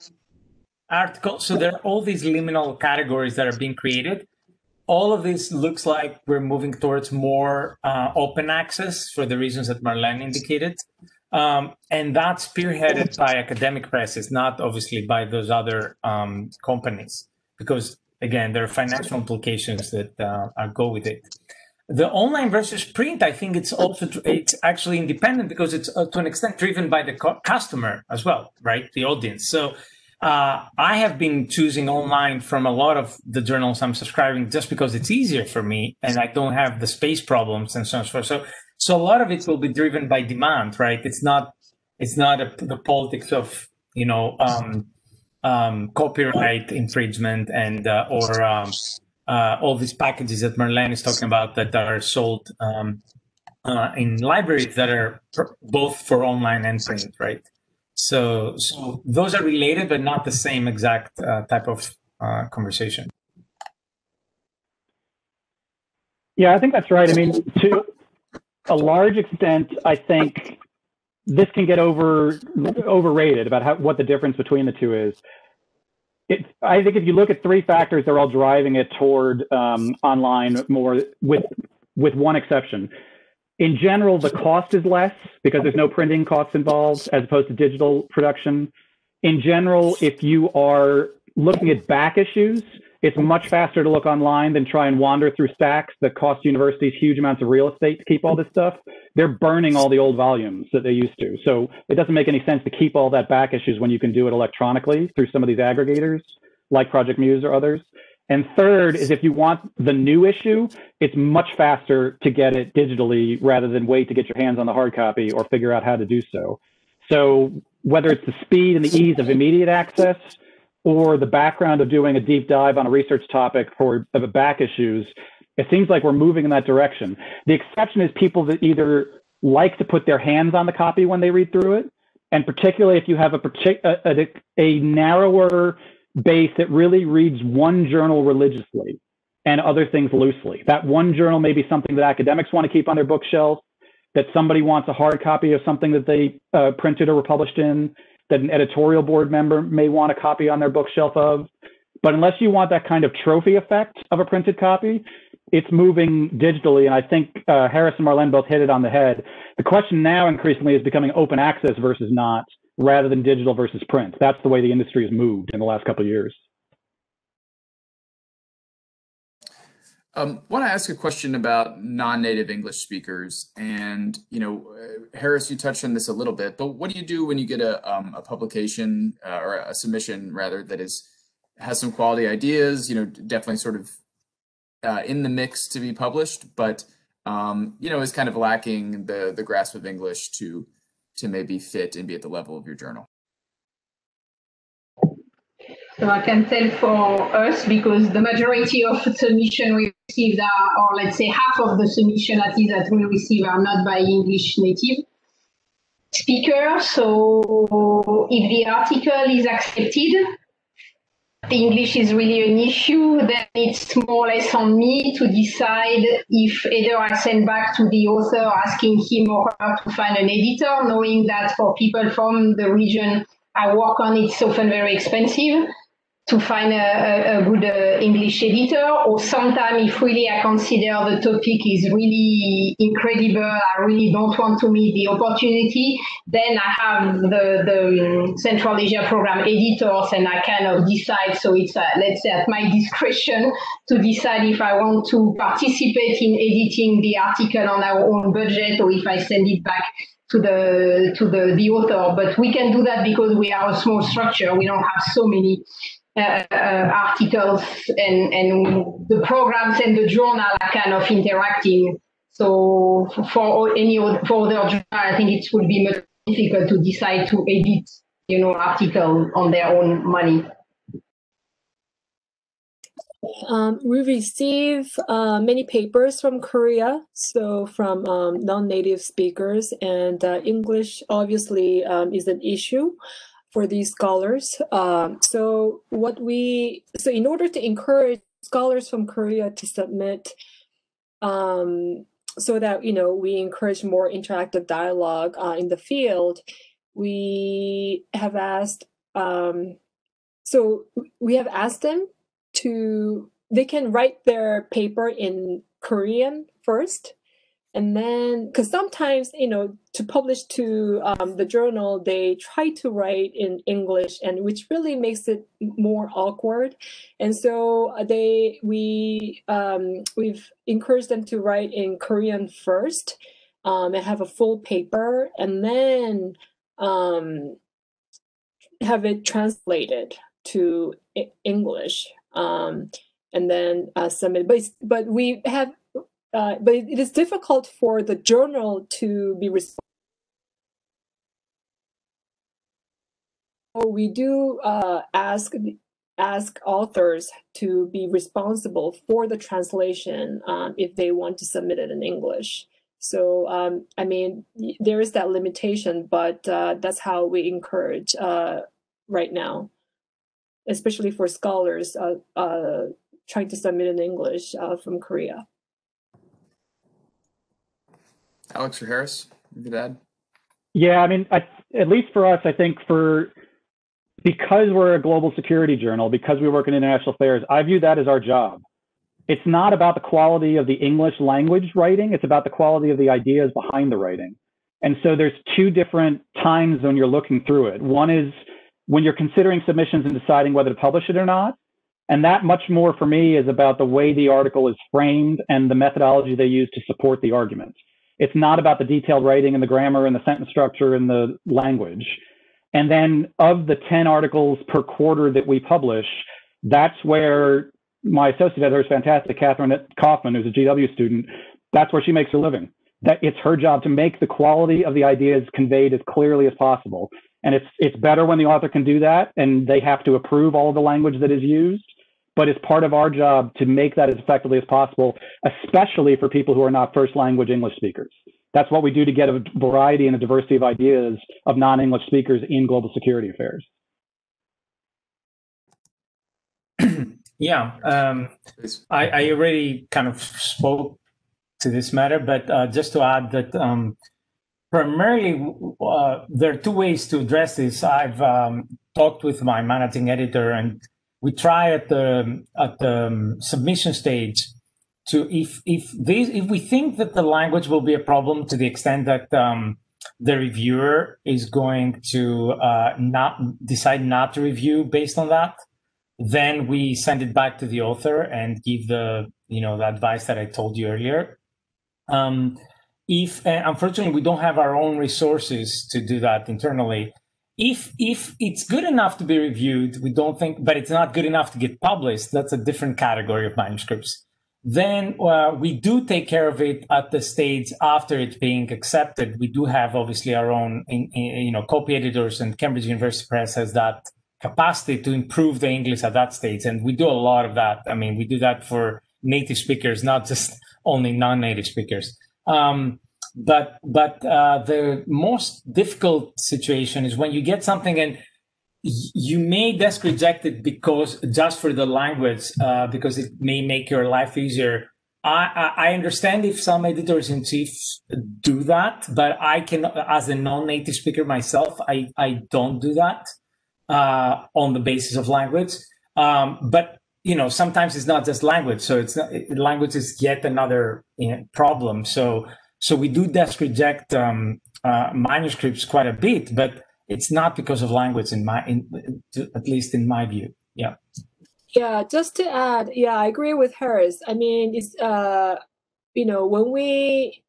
article. So there are all these liminal categories that are being created. All of this looks like we're moving towards more uh, open access for the reasons that Marlene indicated. Um, and that's spearheaded by academic presses, not obviously by those other um, companies, because again, there are financial implications that uh, go with it. The online versus print, I think it's also it's actually independent because it's uh, to an extent driven by the customer as well, right? The audience. So uh, I have been choosing online from a lot of the journals I'm subscribing just because it's easier for me and I don't have the space problems and so on so forth. So, so a lot of it will be driven by demand, right? It's not, it's not a, the politics of, you know, um, um, copyright infringement and, uh, or, um, uh, all these packages that Marlene is talking about that are sold, um, uh, in libraries that are both for online and print, right? So, so those are related, but not the same exact uh, type of uh, conversation. Yeah, I think that's right. I mean, to a large extent, I think this can get over overrated about how, what the difference between the two is. It, I think if you look at three factors, they're all driving it toward um, online more, with with one exception in general, the cost is less because there's no printing costs involved as opposed to digital production. In general, if you are looking at back issues, it's much faster to look online than try and wander through stacks that cost universities huge amounts of real estate to keep all this stuff. They're burning all the old volumes that they used to. So it doesn't make any sense to keep all that back issues when you can do it electronically through some of these aggregators like Project Muse or others. And third is if you want the new issue, it's much faster to get it digitally rather than wait to get your hands on the hard copy or figure out how to do so. So whether it's the speed and the ease of immediate access or the background of doing a deep dive on a research topic for back issues, it seems like we're moving in that direction. The exception is people that either like to put their hands on the copy when they read through it, and particularly if you have a, a, a narrower base that really reads one journal religiously and other things loosely. That one journal may be something that academics want to keep on their bookshelf, that somebody wants a hard copy of something that they uh, printed or were published in, that an editorial board member may want a copy on their bookshelf of. But unless you want that kind of trophy effect of a printed copy, it's moving digitally. And I think uh, Harris and Marlene both hit it on the head. The question now increasingly is becoming open access versus not rather than digital versus print. That's the way the industry has moved in the last couple of years. Um, want to ask a question about non-native English speakers, and you know, uh, Harris, you touched on this a little bit, but what do you do when you get a um, a publication uh, or a submission rather that is has some quality ideas? You know, definitely sort of uh, in the mix to be published, but um, you know, is kind of lacking the the grasp of English to to maybe fit and be at the level of your journal? So I can tell for us because the majority of submission we received are, or let's say half of the submission at least that we receive are not by English native speaker. So if the article is accepted, the English is really an issue, then it's more or less on me to decide if either I send back to the author asking him or her to find an editor, knowing that for people from the region I work on, it's often very expensive to find a, a, good uh, English editor, or sometimes if really I consider the topic is really incredible, I really don't want to miss the opportunity, then I have the, the um, Central Asia program editors and I kind of decide. So it's, uh, let's say, at my discretion to decide if I want to participate in editing the article on our own budget or if I send it back to the to the, the author. But we can do that because we are a small structure. We don't have so many uh, uh, articles and, and the programs and the journal are kind of interacting. So for any for other journal, I think it would be much difficult to decide to edit, you know, article on their own money. Um, we receive uh, many papers from Korea, so from um, non-native speakers, and uh, English obviously um, is an issue for these scholars. Um, so what we so in order to encourage scholars from Korea to submit, um, so that you know we encourage more interactive dialogue uh, in the field, we have asked. Um, so we have asked them to they can write their paper in Korean first and then because sometimes you know to publish to um, the journal they try to write in english and which really makes it more awkward. And so uh, they we um, we've encouraged them to write in korean first um, and have a full paper and then um, have it translated to english um, and then uh, submit. But but we have uh, but it is difficult for the journal to be responsible. We do uh, ask ask authors to be responsible for the translation um, if they want to submit it in English. So, um, I mean, there is that limitation, but uh, that's how we encourage uh, right now, especially for scholars uh, uh trying to submit in English uh, from Korea. Alex or Harris, you could add. Yeah, I mean, I, at least for us, I think for because we're a global security journal, because we work in international affairs, I view that as our job. It's not about the quality of the English language writing, it's about the quality of the ideas behind the writing. And so there's two different times when you're looking through it. One is when you're considering submissions and deciding whether to publish it or not. And that much more for me is about the way the article is framed and the methodology they use to support the argument. It's not about the detailed writing and the grammar and the sentence structure and the language. And then of the 10 articles per quarter that we publish, that's where my associate editor is fantastic, Catherine Kaufman, who's a GW student. That's where she makes her living. That it's her job to make the quality of the ideas conveyed as clearly as possible. And it's it's better when the author can do that and they have to approve all the language that is used but it's part of our job to make that as effectively as possible, especially for people who are not first language English speakers. That's what we do to get a variety and a diversity of ideas of non-English speakers in global security affairs. yeah, um, I, I, already kind of spoke to this matter, but uh, just to add that um, primarily uh, there are two ways to address this. I've um, talked with my managing editor and we try at the at the um, submission stage to if if these if we think that the language will be a problem to the extent that um, the reviewer is going to uh, not decide not to review based on that, then we send it back to the author and give the you know the advice that I told you earlier. Um, if unfortunately we don't have our own resources to do that internally, if if it's good enough to be reviewed, we don't think, but it's not good enough to get published. That's a different category of manuscripts. Then uh, we do take care of it at the stage after it's being accepted. We do have obviously our own, in, in, you know, copy editors, and Cambridge University Press has that capacity to improve the English at that stage, and we do a lot of that. I mean, we do that for native speakers, not just only non-native speakers. Um, but but uh, the most difficult situation is when you get something and you may just reject it because just for the language uh, because it may make your life easier I, I understand if some editors in chief do that, but I can, as a non-native speaker myself, I, I don't do that uh, on the basis of language. Um, but you know, sometimes it's not just language, so it's not, language is yet another you know, problem. So so we do desk reject um, uh, manuscripts quite a bit, but it's not because of language, in my, in, at least in my view. Yeah. Yeah, just to add, yeah, I agree with Harris. I mean, it's uh, you know, when we,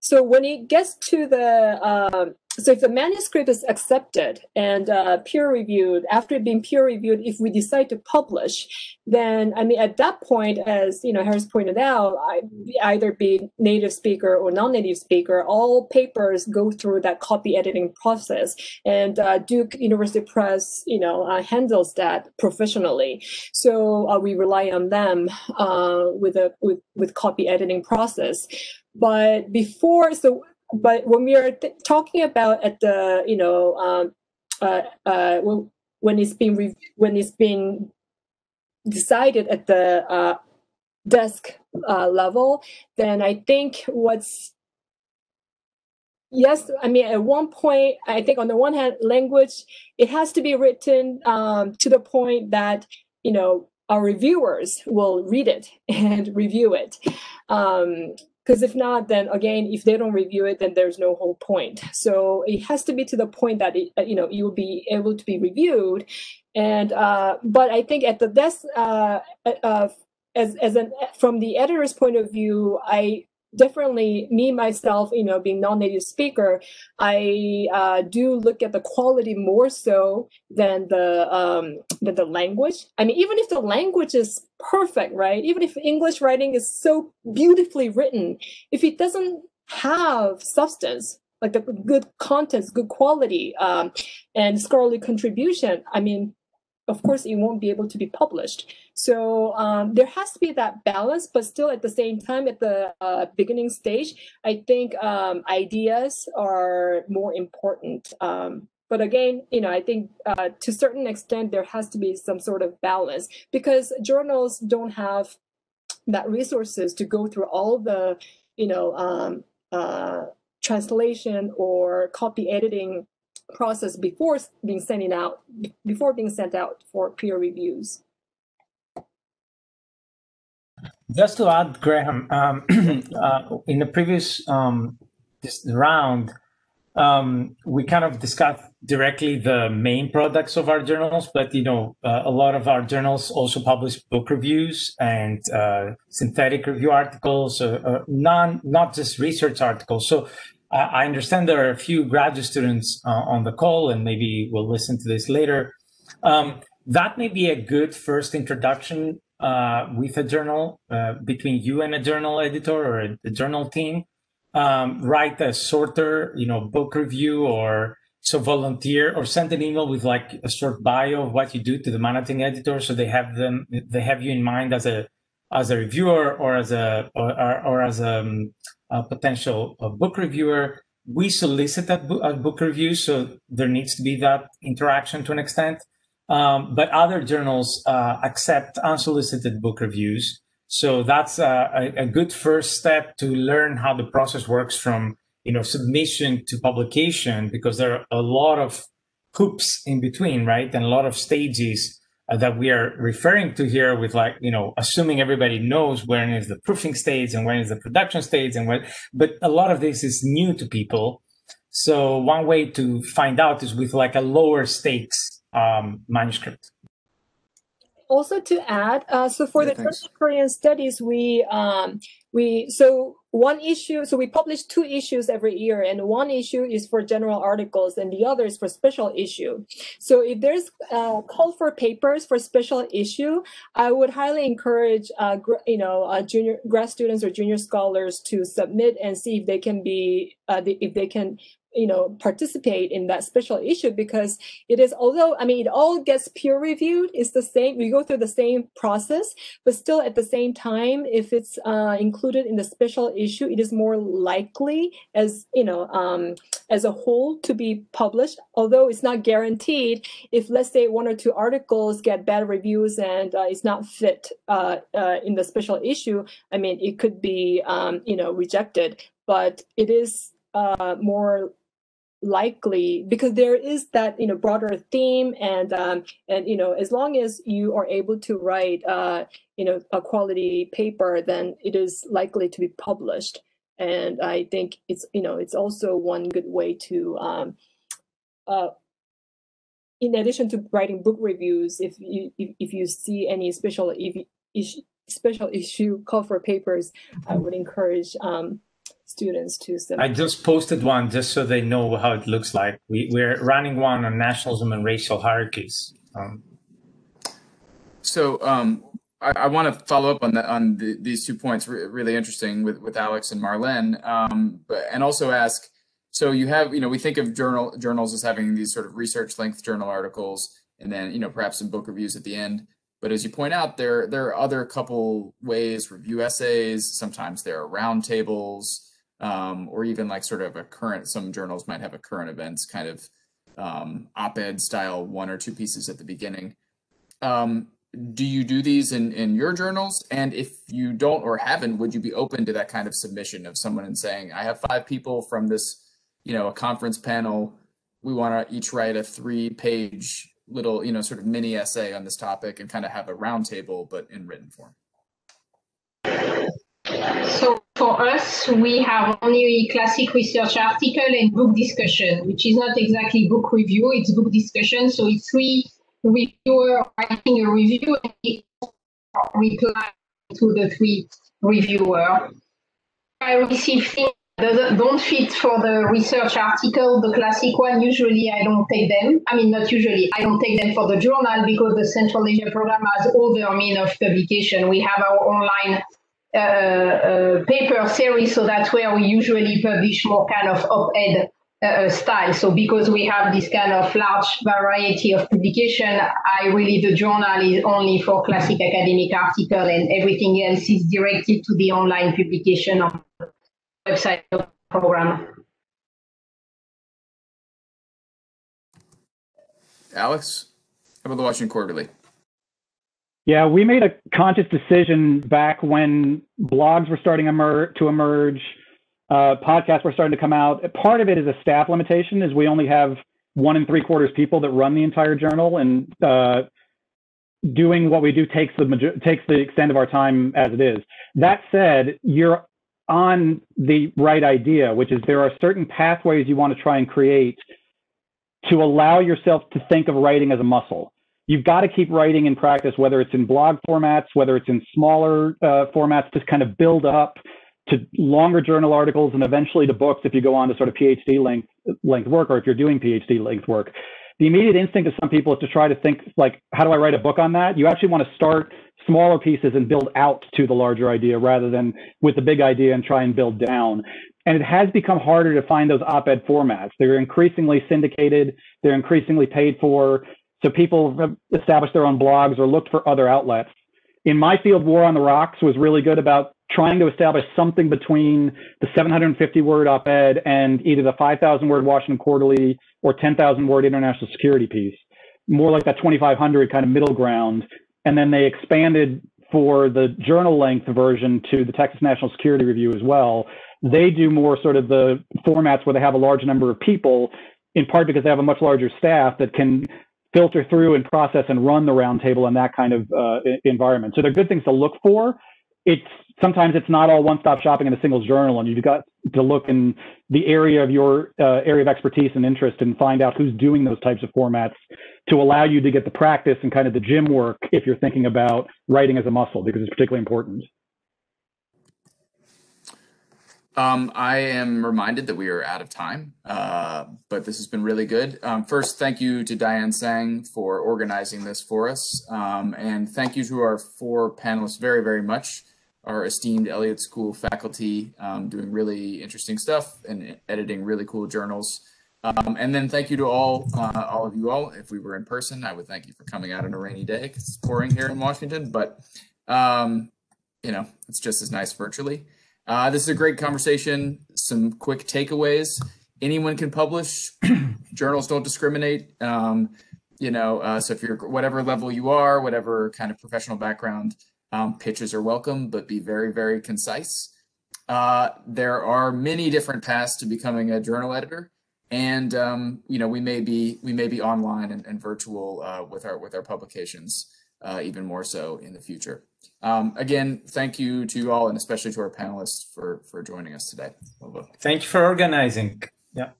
so when it gets to the um, so if the manuscript is accepted and uh, peer reviewed, after being peer reviewed, if we decide to publish, then I mean at that point, as you know, Harris pointed out, I, either be native speaker or non-native speaker, all papers go through that copy editing process, and uh, Duke University Press, you know, uh, handles that professionally. So uh, we rely on them uh, with a with with copy editing process. But before, so but when we are th- talking about at the you know um, uh, uh, when, when it's been re- when it's been decided at the uh, desk uh, level, then I think what's yes, I mean at one point I think on the one hand language it has to be written um, to the point that you know our reviewers will read it and review it. Um, because if not, then again, if they don't review it, then there's no whole point. So it has to be to the point that it, you know you will be able to be reviewed. And uh, but I think at the desk, uh, uh, as as an from the editor's point of view, I definitely me myself you know being non-native speaker i uh, do look at the quality more so than the um than the language. I mean even if the language is perfect right? Even if english writing is so beautifully written if it doesn't have substance like the good contents good quality um and scholarly contribution i mean of course it won't be able to be published. So um, there has to be that balance, but still at the same time, at the uh, beginning stage, I think um, ideas are more important. Um, but again, you know, I think uh, to a certain extent there has to be some sort of balance because journals don't have that resources to go through all the, you know, um, uh, translation or copy editing process before being sending out before being sent out for peer reviews. Just to add, Graham, um, uh, in the previous um, this round, um, we kind of discussed directly the main products of our journals, but you know, uh, a lot of our journals also publish book reviews and uh, synthetic review articles, uh, uh non not just research articles. So I understand there are a few graduate students uh, on the call, and maybe we'll listen to this later. Um, that may be a good first introduction uh, with a journal uh, between you and a journal editor or a, a journal team. Um, write a shorter, you know, book review or so volunteer or send an email with like a short bio of what you do to the managing editor, so they have them, they have you in mind as a as a reviewer or as a or, or as a um, a potential book reviewer. We solicit at, bo- book review, so there needs to be that interaction to an extent. Um, but other journals uh, accept unsolicited book reviews. So that's a, a, good first step to learn how the process works from you know submission to publication, because there are a lot of hoops in between, right, and a lot of stages that we are referring to here with like you know assuming everybody knows when is the proofing stage and when is the production stage and when but a lot of this is new to people. So one way to find out is with like a lower stakes um, manuscript also to add uh, so for yeah, the korean studies we um, we so one issue so we publish two issues every year and one issue is for general articles and the other is for special issue. So if there's a call for papers for special issue i would highly encourage uh, you know uh, junior grad students or junior scholars to submit and see if they can be uh, if they can you know participate in that special issue because it is although i mean it all gets peer reviewed it's the same we go through the same process but still at the same time if it's uh, included in the special issue it is more likely as you know um, as a whole to be published although it's not guaranteed if let's say one or two articles get bad reviews and uh, it's not fit uh, uh in the special issue i mean it could be um, you know rejected but it is uh, more likely because there is that you know broader theme and um, and you know as long as you are able to write uh, you know a quality paper then it is likely to be published. And i think it's you know it's also one good way to um, uh, in addition to writing book reviews if you if, if you see any special if, issue special issue call for papers i would encourage um, students to submit. I just posted one just so they know how it looks like. We, we're running one on nationalism and racial hierarchies. Um, so um, I, I want to follow up on that on the, these two points. Re- really interesting with with Alex and Marlene, um, but and also ask. So you have you know we think of journal journals as having these sort of research length journal articles, and then you know perhaps some book reviews at the end. But as you point out, there there are other couple ways: review essays. Sometimes there are roundtables um, or even like sort of a current, some journals might have a current events kind of um, op-ed style one or two pieces at the beginning. Um, do you do these in, in your journals? And if you don't or haven't, would you be open to that kind of submission of someone and saying, I have five people from this, you know, a conference panel. We want to each write a three page little, you know, sort of mini essay on this topic and kind of have a roundtable, but in written form. So for us, we have only classic research article and book discussion, which is not exactly book review, it's book discussion. So it's three reviewer writing a review and reply to the three reviewer. I receive things that don't fit for the research article, the classic one. Usually I don't take them. I mean, not usually. I don't take them for the journal because the Central Asia program has other mean of publication. We have our online Uh, uh, paper series, so that's where we usually publish more kind of op-ed uh, uh, style. So because we have this kind of large variety of publication, I really the journal is only for classic academic article, and everything else is directed to the online publication on the website program. Alex, how about the Washington Quarterly? Yeah, we made a conscious decision back when blogs were starting to emerge, uh, podcasts were starting to come out. Part of it is a staff limitation, is we only have one and three quarters people that run the entire journal, and uh, doing what we do takes the takes the extent of our time as it is. That said, you're on the right idea, which is there are certain pathways you want to try and create to allow yourself to think of writing as a muscle you've got to keep writing in practice, whether it's in blog formats, whether it's in smaller uh, formats, to kind of build up to longer journal articles and eventually to books if you go on to sort of PhD length, length work or if you're doing PhD length work. The immediate instinct of some people is to try to think like, how do I write a book on that? You actually want to start smaller pieces and build out to the larger idea rather than with the big idea and try and build down. And it has become harder to find those op-ed formats. They're increasingly syndicated. They're increasingly paid for. So people established their own blogs or looked for other outlets. In my field, War on the Rocks was really good about trying to establish something between the 750 word op-ed and either the 5,000 word Washington Quarterly or 10,000 word international security piece, more like that 2,500 kind of middle ground. And then they expanded for the journal length version to the Texas National Security Review as well. They do more sort of the formats where they have a large number of people, in part because they have a much larger staff that can filter through and process and run the roundtable in that kind of uh, environment. So they're good things to look for. It's sometimes it's not all one-stop shopping in a single journal, and you've got to look in the area of your uh, area of expertise and interest and find out who's doing those types of formats to allow you to get the practice and kind of the gym work if you're thinking about writing as a muscle because it's particularly important. Um, I am reminded that we are out of time, uh, but this has been really good. Um, first, thank you to Diane Sang for organizing this for us. Um, and thank you to our four panelists very, very much. Our esteemed Elliott School faculty um, doing really interesting stuff and editing really cool journals. Um, and then thank you to all, uh, all of you all. If we were in person, I would thank you for coming out on a rainy day because it's pouring here in Washington, but um, you know, it's just as nice virtually. Uh, this is a great conversation. Some quick takeaways. Anyone can publish. Journals don't discriminate. Um, you know, uh, so if you're whatever level you are, whatever kind of professional background, um, pitches are welcome, but be very, very concise. Uh, there are many different paths to becoming a journal editor, and um, you know we may be we may be online and, and virtual uh, with our with our publications uh, even more so in the future. Um, again, thank you to you all and especially to our panelists for, for joining us today. Thank you for organizing. Yeah.